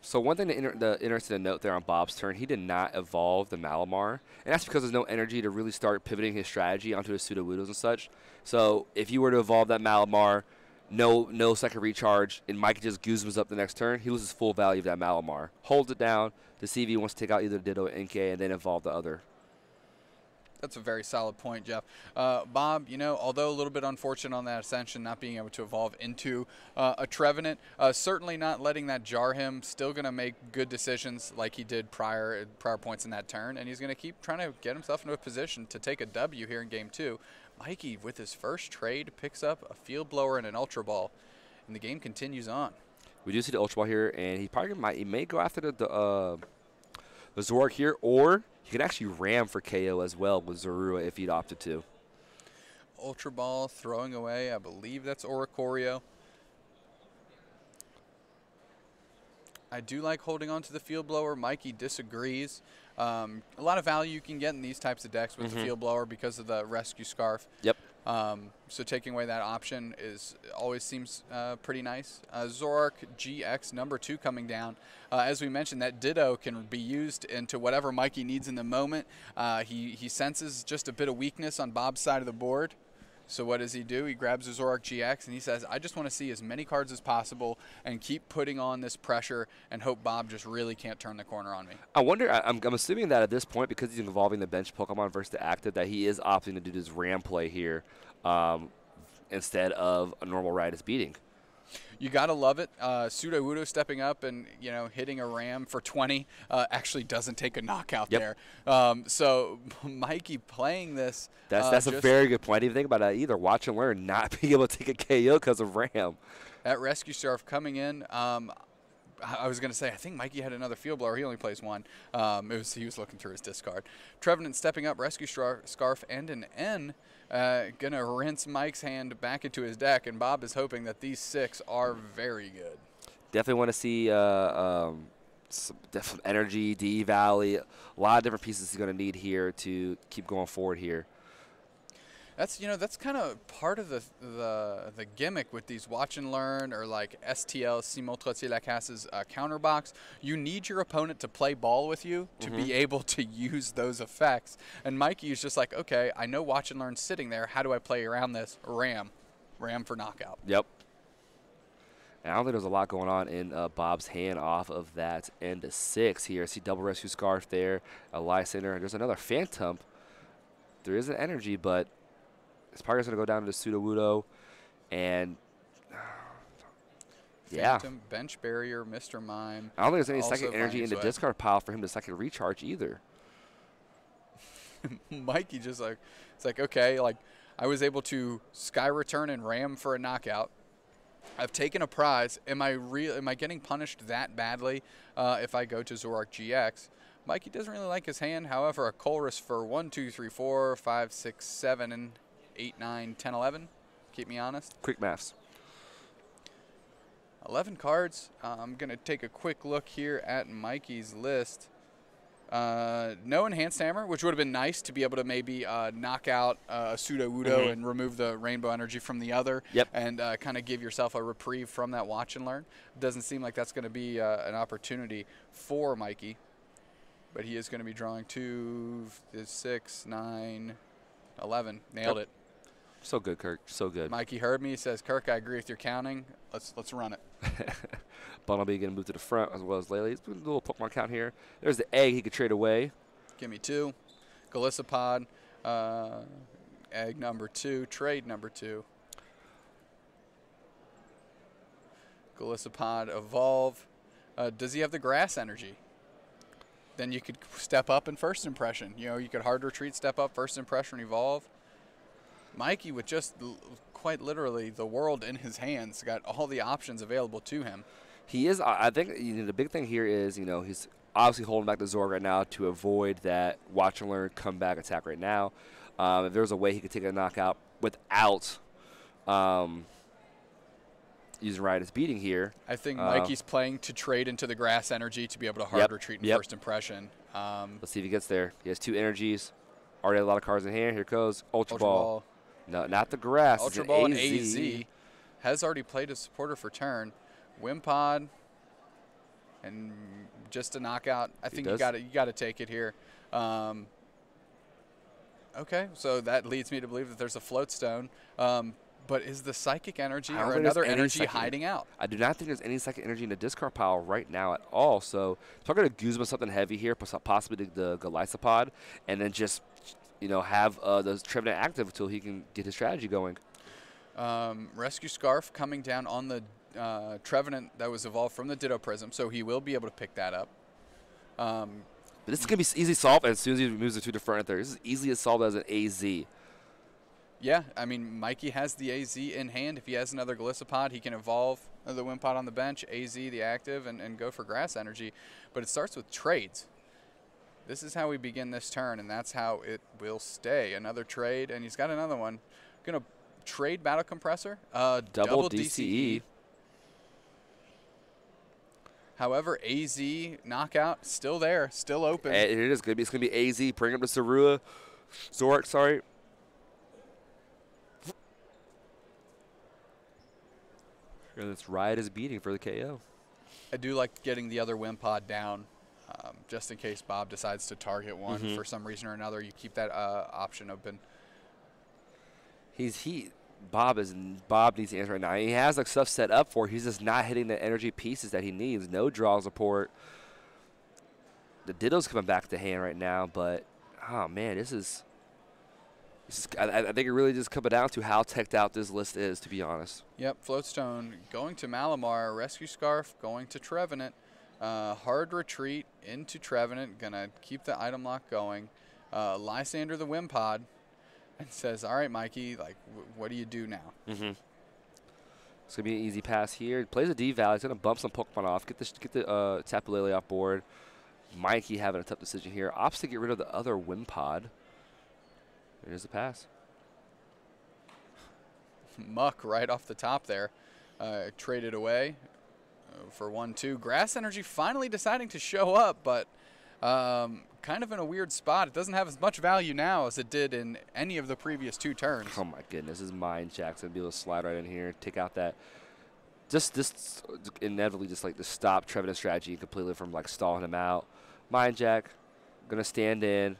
Speaker 2: So one thing to inter the interesting to note there on Bob's turn, he did not evolve the Malamar, and that's because there's no energy to really start pivoting his strategy onto his pseudo and such. So if you were to evolve that Malamar, no no second recharge, and Mike just goosebumps up the next turn, he loses full value of that Malamar. Holds it down, the CV wants to take out either Ditto or Inkay and then evolve the other.
Speaker 1: That's a very solid point, Jeff. Uh, Bob, you know, although a little bit unfortunate on that Ascension not being able to evolve into uh, a Trevenant, uh, certainly not letting that jar him. Still going to make good decisions like he did prior prior points in that turn, and he's going to keep trying to get himself into a position to take a W here in Game Two. Mikey, with his first trade, picks up a Field Blower and an Ultra Ball, and the game continues on.
Speaker 2: We do see the Ultra Ball here, and he probably might he may go after the the, uh, the here, or he could actually ram for KO as well with Zorua if he'd opted to.
Speaker 1: Ultra Ball throwing away, I believe that's Oricorio. I do like holding on to the field blower. Mikey disagrees. Um, a lot of value you can get in these types of decks with mm -hmm. the mm-hmm. field blower because of the rescue scarf.
Speaker 2: Yep.
Speaker 1: Um, so taking away that option is always seems uh, pretty nice. Uh, Zoroark GX number two coming down. Uh, as we mentioned, that Ditto can be used into whatever Mikey needs in the moment. Uh, he he senses just a bit of weakness on Bob's side of the board. So what does he do? He grabs his Zoroark GX and he says, I just want to see as many cards as possible and keep putting on this pressure and hope Bob just really can't turn the corner on me.
Speaker 2: I wonder, I'm, I'm assuming that at this point, because he's involving the bench Pokemon versus the active, that he is opting to do this ram play here um, instead of a normal Riotous Beating.
Speaker 1: You gotta love it. Uh, Sudowoodo stepping up and you know hitting a ram for 20 uh, actually doesn't take a knockout
Speaker 2: Yep.
Speaker 1: there. Um, so Mikey playing this.
Speaker 2: That's
Speaker 1: uh,
Speaker 2: that's a very good point. I didn't even think about that either. Watch and learn, not being able to take a KO because of Ram.
Speaker 1: That rescue scarf coming in. Um, I I was going to say, I think Mikey had another field blower. He only plays one. Um, it was he was looking through his discard. Trevenant stepping up, rescue scarf, and an N. Uh, gonna rinse Mike's hand back into his deck, and Bob is hoping that these six are very good.
Speaker 2: Definitely want to see uh, um, some energy, D Valley, a lot of different pieces he's to need here to keep going forward here.
Speaker 1: That's you know that's kind of part of the the the gimmick with these watch and learn or like STL Simon Trottier Lacasse's uh, counter box. You need your opponent to play ball with you to be able to use those effects. And Mikey is just like, okay, I know watch and learn sitting there. How do I play around this? Ram, ram for knockout.
Speaker 2: Yep. And I don't think there's a lot going on in uh, Bob's hand off of that end of six here. I see double rescue scarf there, a Lysandre. There's another Phantump. There is an energy, but it's probably going to go down to Sudowoodo. And yeah,
Speaker 1: Phantump, bench barrier, Mr. Mime.
Speaker 2: I don't think there's any second energy in the
Speaker 1: way.
Speaker 2: discard pile for him to second recharge either.
Speaker 1: Mikey just like it's like okay, like I was able to sky return and ram for a knockout. I've taken a prize. Am I real? Am I getting punished that badly uh, if I go to Zoroark GX? Mikey doesn't really like his hand. However, a Colress for 1, 2, 3, 4, 5, 6, 7, and 8, 9, 10, 11. Keep me honest.
Speaker 2: Quick maths.
Speaker 1: 11 cards. Uh, I'm going to take a quick look here at Mikey's list. Uh, no enhanced hammer, which would have been nice to be able to maybe uh, knock out uh, a Sudowoodo
Speaker 2: Mhm.
Speaker 1: and remove the rainbow energy from the other,
Speaker 2: Yep.
Speaker 1: and uh, kind of give yourself a reprieve from that watch and learn. Doesn't seem like that's going to be uh, an opportunity for Mikey, but he is going to be drawing two, six, nine, 11. Nailed
Speaker 2: Yep.
Speaker 1: it.
Speaker 2: So good, Kirk. So good.
Speaker 1: Mikey heard me. He says, "Kirk, I agree with your counting. Let's let's run it."
Speaker 2: Bumblebee getting moved to the front as well as Lele. He's a little Pokemon count here. There's the egg he could trade away.
Speaker 1: Give me two. Golisopod, uh, egg number two, trade number two. Golisopod, evolve. Uh, does he have the grass energy? Then you could step up in first impression. You know, you could hard retreat, step up, first impression, evolve. Mikey, with just l- quite literally the world in his hands, got all the options available to him.
Speaker 2: He is. I think you know, the big thing here is you know he's obviously holding back the Zorg right now to avoid that watch and learn comeback attack right now. Um, if there's a way he could take a knockout without um, using Riotous Beating here,
Speaker 1: I think
Speaker 2: Uh,
Speaker 1: Mikey's playing to trade into the grass energy to be able to hard
Speaker 2: Yep,
Speaker 1: retreat in
Speaker 2: yep.
Speaker 1: first impression. Um,
Speaker 2: let's see if he gets there. He has two energies. Already a lot of cards in hand. Here goes Ultra,
Speaker 1: Ultra
Speaker 2: Ball.
Speaker 1: Ball,
Speaker 2: No, not the grass.
Speaker 1: Ultra Ball,
Speaker 2: an
Speaker 1: and AZ has already played a supporter for turn. Wimpod, and just a knockout. I
Speaker 2: He
Speaker 1: think you got to you got to take it here. Um, okay, so that leads me to believe that there's a float stone. Um, but is the psychic energy or another energy
Speaker 2: psychic-
Speaker 1: hiding out?
Speaker 2: I do not think there's any psychic energy in the discard pile right now at all. So it's probably going to Guzma something heavy here, possibly the, the Golisopod, and then just you know have uh, the Trevenant active until he can get his strategy going.
Speaker 1: Um, Rescue Scarf coming down on the uh, Trevenant that was evolved from the Ditto Prism, so he will be able to pick that up. Um,
Speaker 2: But this is going to be easy solved as soon as he moves it to the front there. This is easily solved as an AZ.
Speaker 1: yeah, I mean, Mikey has the AZ in hand. If he has another Golisopod, he can evolve the Wimpod on the bench, AZ the active, and, and go for Grass Energy. But it starts with trades. This is how we begin this turn, and that's how it will stay. Another trade, and he's got another one. Gonna trade Battle Compressor. Uh,
Speaker 2: double,
Speaker 1: double
Speaker 2: DCE.
Speaker 1: However, AZ knockout still there, still open.
Speaker 2: And it is gonna be. It's gonna be AZ. Bring up to Zorua, Zork. Sorry. And this Riotous Beating for the KO.
Speaker 1: I do like getting the other Wimpod down just in case Bob decides to target one
Speaker 2: Mhm.
Speaker 1: for some reason or another. You keep that uh, option open.
Speaker 2: He's he. Bob is Bob needs to answer right now. He has like stuff set up for. it, He's just not hitting the energy pieces that he needs. No draw support. The Ditto's coming back to hand right now, but oh man, this is. This is I, I think it really just comes down to how teched out this list is. To be honest.
Speaker 1: Yep, Floatstone going to Malamar, Rescue Scarf going to Trevenant, uh, Hard Retreat into Trevenant, gonna keep the item lock going. Uh, Lysandre the Wimpod, and says, "All right, Mikey, like, w- what do you do now?"
Speaker 2: Mm-hmm. It's gonna be an easy pass here. Plays a D Valley. He's gonna bump some Pokemon off. Get the get the uh, Tapu Lele off board. Mikey having a tough decision here. Opts to get rid of the other Wimpod. There's the pass.
Speaker 1: Muck right off the top there, uh, traded away for one two. Grass Energy finally deciding to show up, but um, kind of in a weird spot. It doesn't have as much value now as it did in any of the previous two turns.
Speaker 2: Oh my goodness, this is mine. Jackson be able to slide right in here, take out that. Just, just inevitably, just like to stop Trevenant's strategy completely from like stalling him out. Mind Jack, gonna stand in,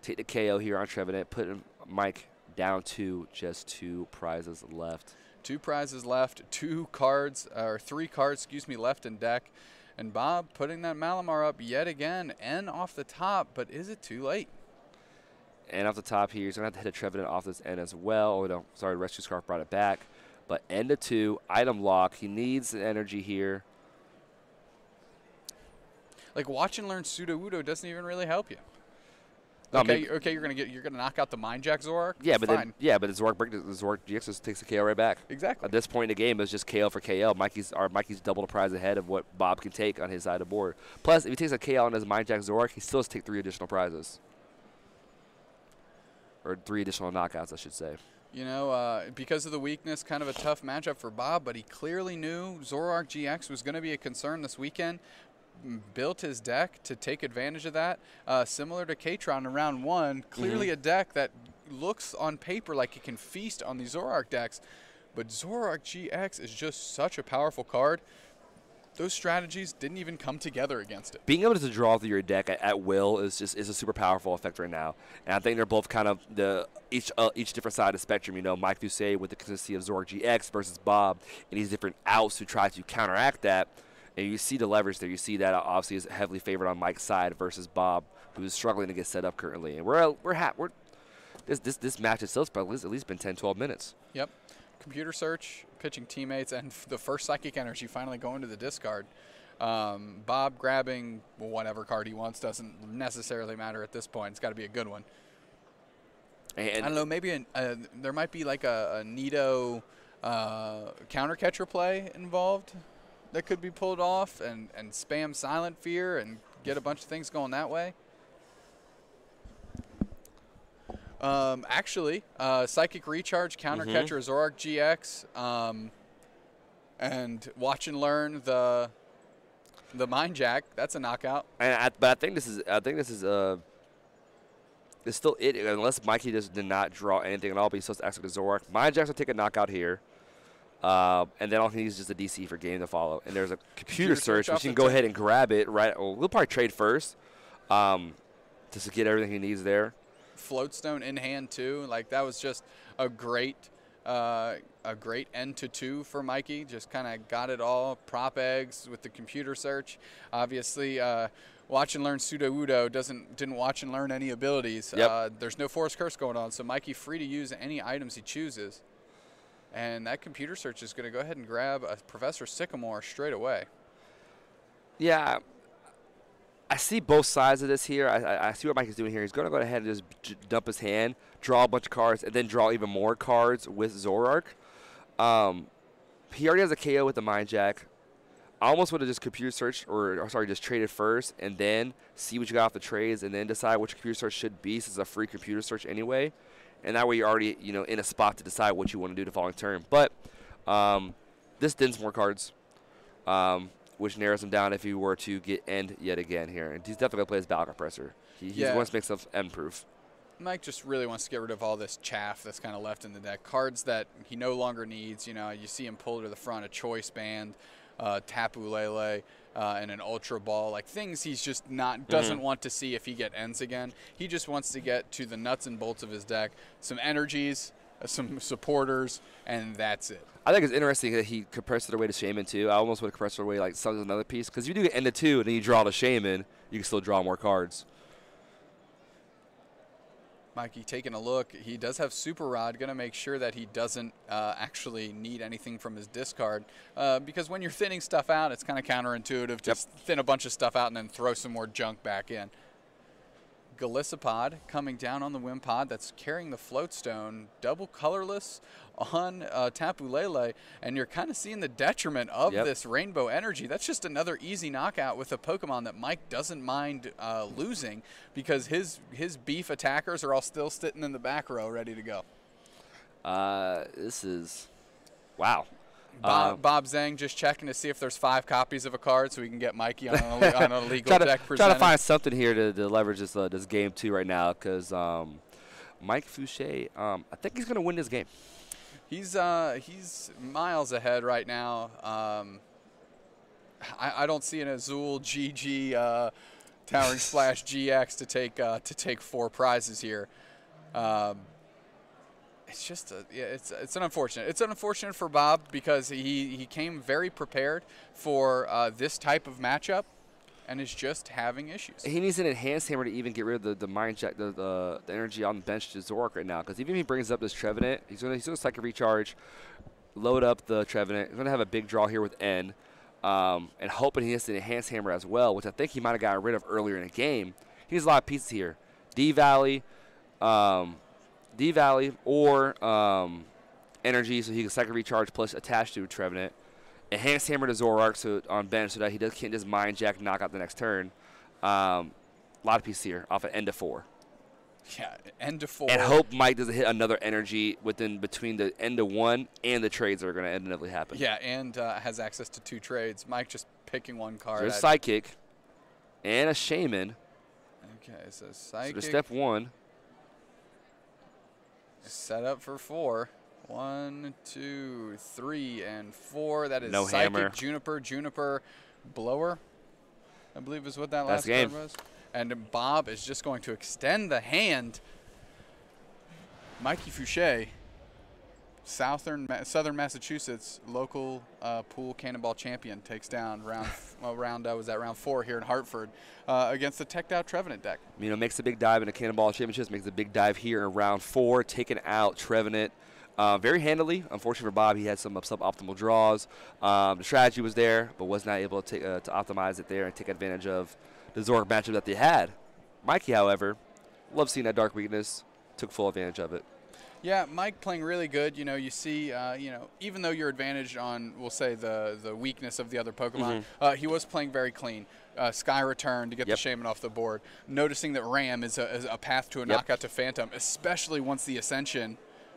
Speaker 2: take the KO here on Trevenant, put Mike down to just two prizes left.
Speaker 1: Two prizes left, two cards, uh, or three cards, excuse me, left in deck. And Bob putting that Malamar up yet again and off the top, but is it too late?
Speaker 2: And off the top here, he's gonna have to hit a Trevenant off this end as well. Oh no, sorry, Rescue Scarf brought it back. But end of two, item lock. He needs the energy here.
Speaker 1: Like watch and learn Sudowoodo doesn't even really help you.
Speaker 2: No,
Speaker 1: okay,
Speaker 2: maybe-
Speaker 1: okay, you're gonna get you're gonna knock out the Mind Jack Zorak.
Speaker 2: Yeah, but
Speaker 1: Fine.
Speaker 2: then yeah, but the Zork break the Zork GX just takes the KO right back.
Speaker 1: exactly.
Speaker 2: At this point in the game, it's just KO for KO. Mikey's or Mikey's double the prize ahead of what Bob can take on his side of the board. Plus, if he takes a KO on his Mind Jack Zork, he still has to take three additional prizes. Or three additional knockouts, I should say.
Speaker 1: You know, uh, because of the weakness, kind of a tough matchup for Bob, but he clearly knew Zoroark GX was going to be a concern this weekend. Built his deck to take advantage of that. Uh, similar to Katron in round one, clearly a deck that looks on paper like it can feast on the Zoroark decks. But Zoroark GX is just such a powerful card. Those strategies didn't even come together against it.
Speaker 2: being able to draw through your deck at, at will is just is a super powerful effect right now. And I think they're both kind of the each uh, each different side of the spectrum. You know, Mike Fouchet with the consistency of Zoroark GX versus Bob and these different outs who try to counteract that. And you see the leverage there. You see that obviously is heavily favored on Mike's side versus Bob, who's struggling to get set up currently. And we're we're ha- we're this this this match itself has at least, at least been 10, 12 minutes.
Speaker 1: Yep. Computer search, pitching teammates, and the first psychic energy finally going to the discard. Um, Bob grabbing whatever card he wants doesn't necessarily matter at this point. It's got to be a good one.
Speaker 2: And,
Speaker 1: I don't know. Maybe an, uh, there might be like a, a Nito uh, counter catcher play involved that could be pulled off, and and spam silent fear and get a bunch of things going that way. Um, actually, uh, psychic recharge counter catcher Zoroark GX, um, and watch and learn the the mind jack. That's a knockout.
Speaker 2: And I, but I think this is I think this is uh it's still it unless Mikey just did not draw anything at all, but he's supposed to execute the Zorak. Mind Jackson will take a knockout here. Uh, and then all he needs is just a DC for game to follow. And there's a computer,
Speaker 1: Computer search
Speaker 2: which you can go ahead and grab it right. Well, we'll probably trade first, um, just to get everything he needs there.
Speaker 1: floatstone in hand too. Like that was just a great, uh, a great end to two for Mikey. Just kind of got it all. Prop eggs with the computer search. Obviously, uh, watch and learn Sudowoodo doesn't didn't watch and learn any abilities.
Speaker 2: Yep.
Speaker 1: Uh, there's no Forest Curse going on, so Mikey free to use any items he chooses. And that computer search is going to go ahead and grab a Professor Sycamore straight away.
Speaker 2: Yeah, I see both sides of this here. I, I, see what Mike is doing here. He's going to go ahead and just dump his hand, draw a bunch of cards, and then draw even more cards with Zoroark. Um, he already has a KO with the Mind Jack. I almost would have just computer searched, or, or sorry, just traded first, and then see what you got off the trades, and then decide which computer search should be, since it's a free computer search anyway. And that way you're already, you know, in a spot to decide what you want to do the following turn. But um, this dins more cards um, which narrows him down if he were to get end yet again here. And he's definitely going to play his battle compressor. He, he
Speaker 1: Yeah.
Speaker 2: wants to make stuff end proof.
Speaker 1: Mike just really wants to get rid of all this chaff that's kind of left in the deck. Cards that he no longer needs. You know, you see him pull to the front a choice band, uh, Tapu Lele, uh, and an Ultra Ball. Like things he's just not doesn't want to see if he get ends again. He just wants to get to the nuts and bolts of his deck, some energies, uh, some supporters, and that's it.
Speaker 2: I think it's interesting that he compressed it away to Shaymin too. I almost would have compressed it away like some another piece because if you do get end of two and then you draw to Shaymin, you can still draw more cards.
Speaker 1: Mikey taking a look. He does have Super Rod, going to make sure that he doesn't uh, actually need anything from his discard. Uh, because when you're thinning stuff out, it's kind of counterintuitive. To just yep. thin a bunch of stuff out and then throw some more junk back in. Golisopod coming down on the Wimpod that's carrying the Floatstone, double colorless on uh, Tapu Lele, and you're kind of seeing the detriment of yep. this rainbow energy. That's just another easy knockout with a Pokemon that Mike doesn't mind uh, losing because his his beef attackers are all still sitting in the back row ready to go.
Speaker 2: Uh, this is wow.
Speaker 1: Bob, uh, Bob Zhang just checking to see if there's five copies of a card so we can get Mikey on a, on a legal
Speaker 2: try
Speaker 1: deck.
Speaker 2: To, try to find something here to, to leverage this uh, this game too right now because um, Mike Fouchet, um, I think he's going to win this game.
Speaker 1: He's uh, he's miles ahead right now. Um, I, I, don't see an Azul GG uh, Towering Splash GX to take uh, to take four prizes here. It's just a, yeah, it's it's an unfortunate. It's unfortunate for Bob because he he came very prepared for uh, this type of matchup, and is just having issues.
Speaker 2: He needs an enhanced hammer to even get rid of the, the mind jack, the, the, the energy on the bench to Zoroark right now. Because even if he brings up this Trevenant, he's gonna he's gonna psychic recharge, load up the Trevenant. He's gonna have a big draw here with N, um, and hoping he has an enhanced hammer as well, which I think he might have gotten rid of earlier in the game. He has a lot of pieces here. D Valley. Um, D Valley or um, energy, so he can second recharge plus attach to Trevenant. Enhanced Hammer to Zoroark so on bench so that he does, can't just Mind Jack knock out the next turn. Um, a lot of pieces here off an end of four.
Speaker 1: Yeah, end of four.
Speaker 2: And hope Mike doesn't hit another energy within between the end of one and the trades that are going to inevitably happen.
Speaker 1: Yeah, and uh, has access to two trades. Mike just picking one card.
Speaker 2: There's Psychic and a Shaymin.
Speaker 1: Okay, so Psychic.
Speaker 2: So step one.
Speaker 1: Set up for four. One, two, three, and four. That is
Speaker 2: no
Speaker 1: Psychic,
Speaker 2: hammer.
Speaker 1: Juniper, Juniper, Blower, I believe is what that last
Speaker 2: game.
Speaker 1: card was. And Bob is just going to extend the hand. Mikey Fouchet Southern Southern Massachusetts local uh, pool cannonball champion takes down round well, round uh, was that round four here in Hartford uh, against the teched out Trevenant deck.
Speaker 2: You know, makes a big dive in the cannonball championships. Makes a big dive here in round four, taking out Trevenant. Uh, very handily. Unfortunately for Bob, he had some suboptimal draws. Um, the strategy was there, but was not able to, take, uh, to optimize it there and take advantage of the Zoroark matchup that they had. Mikey, however, loved seeing that dark weakness, took full advantage of it.
Speaker 1: Yeah, Mike playing really good. You know, you see, uh, you know, even though you're advantaged on, we'll say the the weakness of the other Pokemon, mm-hmm. uh, he was playing very clean. Uh, Sky Return to get yep. the Shaymin off the board. Noticing that Ram is a, is a path to a yep. knockout to Phantump, especially once the Ascension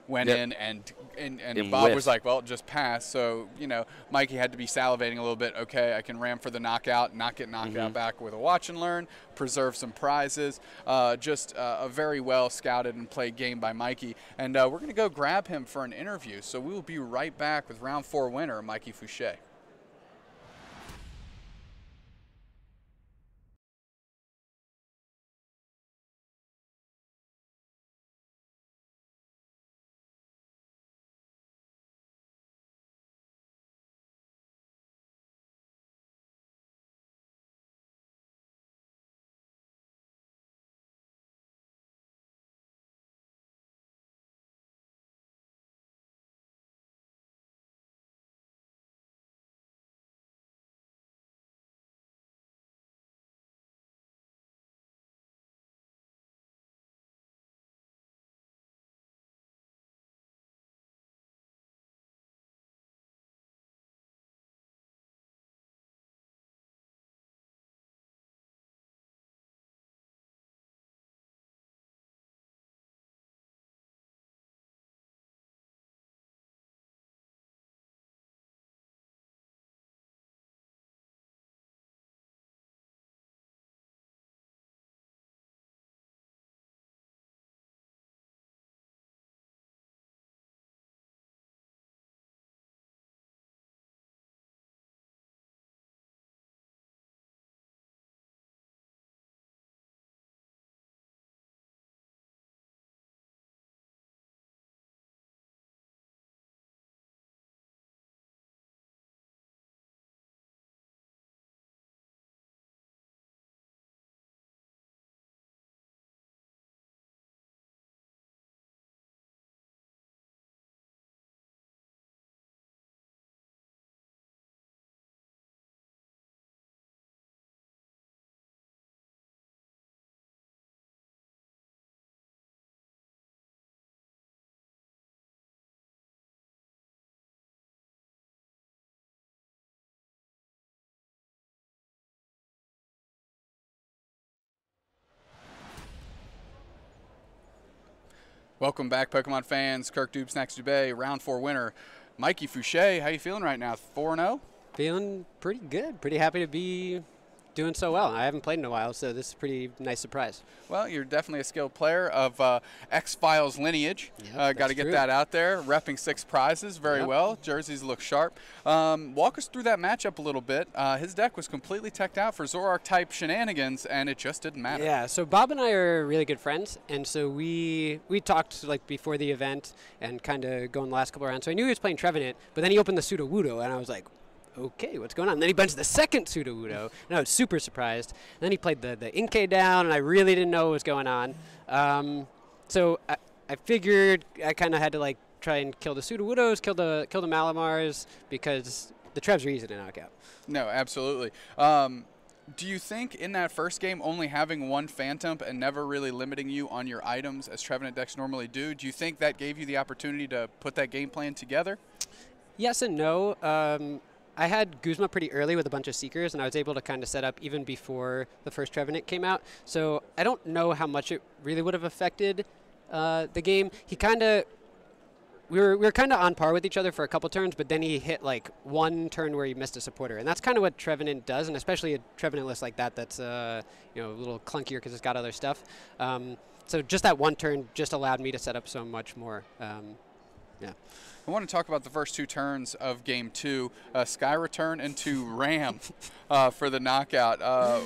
Speaker 1: went yep. in and and, and Bob was like, well, just pass. So you know, Mikey had to be salivating a little bit. Okay, I can ram for the knockout, not get knocked mm-hmm. out back with a watch and learn, preserve some prizes. Uh, just uh, a very well scouted and played game by Mikey. And uh, we're gonna go grab him for an interview. So we will be right back with round four winner Mikey Fouchet. Welcome back, Pokemon fans. Kirk Dubes next Dubé, round four winner. Mikey Fouchet, how you feeling right now? 4 0?
Speaker 3: Feeling pretty good. Pretty happy to be doing so well. I haven't played in a while, so this is a pretty nice surprise.
Speaker 1: Well, you're definitely a skilled player of uh, X Files lineage.
Speaker 3: Yep,
Speaker 1: uh, Got to get
Speaker 3: true.
Speaker 1: that out there. Repping six prizes very
Speaker 3: Yep.
Speaker 1: well. Jerseys look sharp. Um, walk us through that matchup a little bit. Uh, his deck was completely teched out for Zoroark type shenanigans, and it just didn't matter.
Speaker 3: Yeah, so Bob and I are really good friends, and so we we talked like before the event and kind of going the last couple of rounds. So I knew he was playing Trevenant, but then he opened the Sudowoodo, and I was like, okay, what's going on? And then he benched the second Pseudo and I was super surprised. And then he played the the Inkay down, and I really didn't know what was going on. Um, so I, I figured I kind of had to like try and kill the Pseudo kill the kill the Malamars because the Trevs are easy to knock out.
Speaker 1: No, absolutely. Um, do you think in that first game, only having one Phantump and never really limiting you on your items as Trevenant decks normally do, do you think that gave you the opportunity to put that game plan together?
Speaker 3: Yes and no. Um, I had Guzma pretty early with a bunch of Seekers, and I was able to kind of set up even before the first Trevenant came out. So I don't know how much it really would have affected uh, the game. He kind of. We were, we were kind of on par with each other for a couple turns, but then he hit like one turn where he missed a supporter, and that's kind of what Trevenant does, and especially a Trevenant list like that that's uh, you know a little clunkier because it's got other stuff. Um, so just that one turn just allowed me to set up so much more. Um, yeah.
Speaker 1: I want to talk about the first two turns of game two uh, Sky Return into Ram uh, for the knockout. Uh,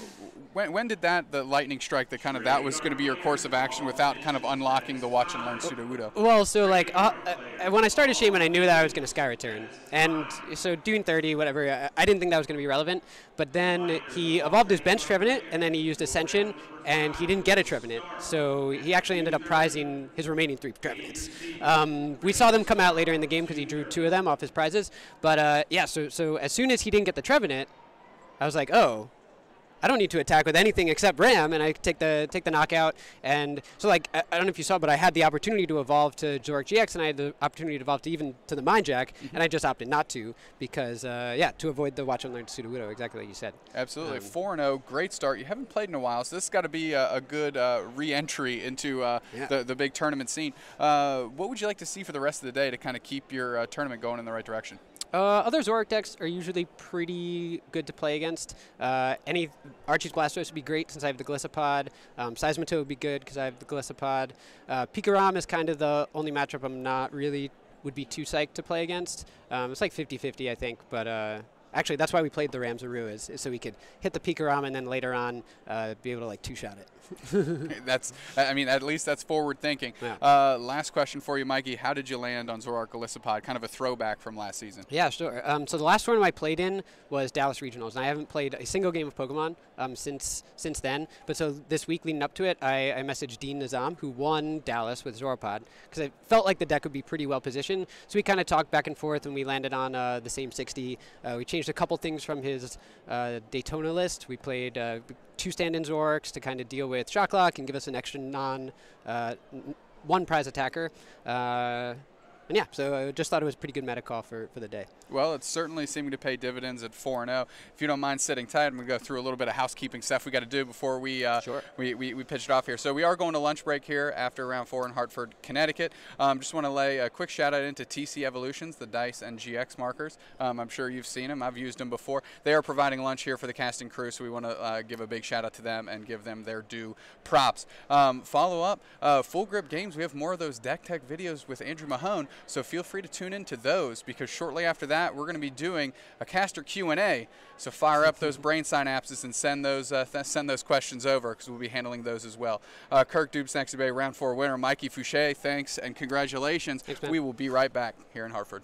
Speaker 1: when, when did that, the lightning strike, that kind of that was going to be your course of action without kind of unlocking the watch and learn Sudowoodo?
Speaker 3: Well, so like uh, uh, when I started Shaymin, I knew that I was going to Sky Return, and so doing 30, whatever, I, I didn't think that was going to be relevant. But then he evolved his bench Trevenant, and then he used Ascension, and he didn't get a Trevenant, so he actually ended up prizing his remaining three Trevenants. Um, we saw them come out later in the game because he drew two of them off his prizes. But uh, yeah, so so as soon as he didn't get the Trevenant, I was like, oh, I don't need to attack with anything except Ram, and I take the take the knockout. And so, like, I, I don't know if you saw, but I had the opportunity to evolve to Zoroark GX, and I had the opportunity to evolve to even to the Mind Jack, and I just opted not to because, uh, yeah, to avoid the Watch and Learn Sudowoodo, exactly like you said.
Speaker 1: Absolutely.
Speaker 3: Um,
Speaker 1: 4 0, great start. You haven't played in a while, so this has got to be a, a good uh, re entry into uh,
Speaker 3: Yeah.
Speaker 1: the, the big tournament scene. Uh, what would you like to see for the rest of the day to kind of keep your uh, tournament going in the right direction?
Speaker 3: Uh, other Zoroark decks are usually pretty good to play against. Uh, any Archie's Blastoise would be great since I have the Golisopod. Um, Seismitoad would be good because I have the Golisopod. Uh, Pikarom is kind of the only matchup I'm not really would be too psyched to play against. Um, it's like 50-50, I think, but uh, actually that's why we played the Ramsaroo is, is so we could hit the Pikarom and then later on uh, be able to like two-shot it.
Speaker 1: that's, I mean, at least that's forward thinking.
Speaker 3: Yeah.
Speaker 1: Uh, last question for you, Mikey. How did you land on Zoroark Golisopod? Kind of a throwback from last season.
Speaker 3: Yeah, sure. Um, so the last tournament I played in was Dallas Regionals, and I haven't played a single game of Pokemon um, since since then. But so this week leading up to it, I, I messaged Dean Nezam, who won Dallas with Zoropod, because I felt like the deck would be pretty well positioned. So we kind of talked back and forth, and we landed on uh, the same 60. Uh, we changed a couple things from his uh, Daytona list. We played uh, two stand-in Zorks to kind of deal with Shocklock and give us an extra non uh, one prize attacker. And yeah, so I just thought it was a pretty good meta call for, for the day.
Speaker 1: Well, it's certainly seeming to pay dividends at 4 0. If you don't mind sitting tight, I'm going to go through a little bit of housekeeping stuff we got to do before we, uh,
Speaker 3: Sure.
Speaker 1: we, we, we pitch it off here. So, we are going to lunch break here after round four in Hartford, Connecticut. Um, just want to lay a quick shout out into TC Evolutions, the DICE and GX markers. Um, I'm sure you've seen them, I've used them before. They are providing lunch here for the casting crew, so we want to uh, give a big shout out to them and give them their due props. Um, follow up, uh, Full Grip Games, we have more of those deck tech videos with Andrew Mahone, so feel free to tune into those because shortly after that, we're going to be doing a caster Q&A. So fire up those brain synapses and send those uh, th- send those questions over because we'll be handling those as well. Uh, Kirk Dubes next to be round four winner, Mikey Fouchet. Thanks and congratulations.
Speaker 3: Thanks,
Speaker 1: we will be right back here in Hartford.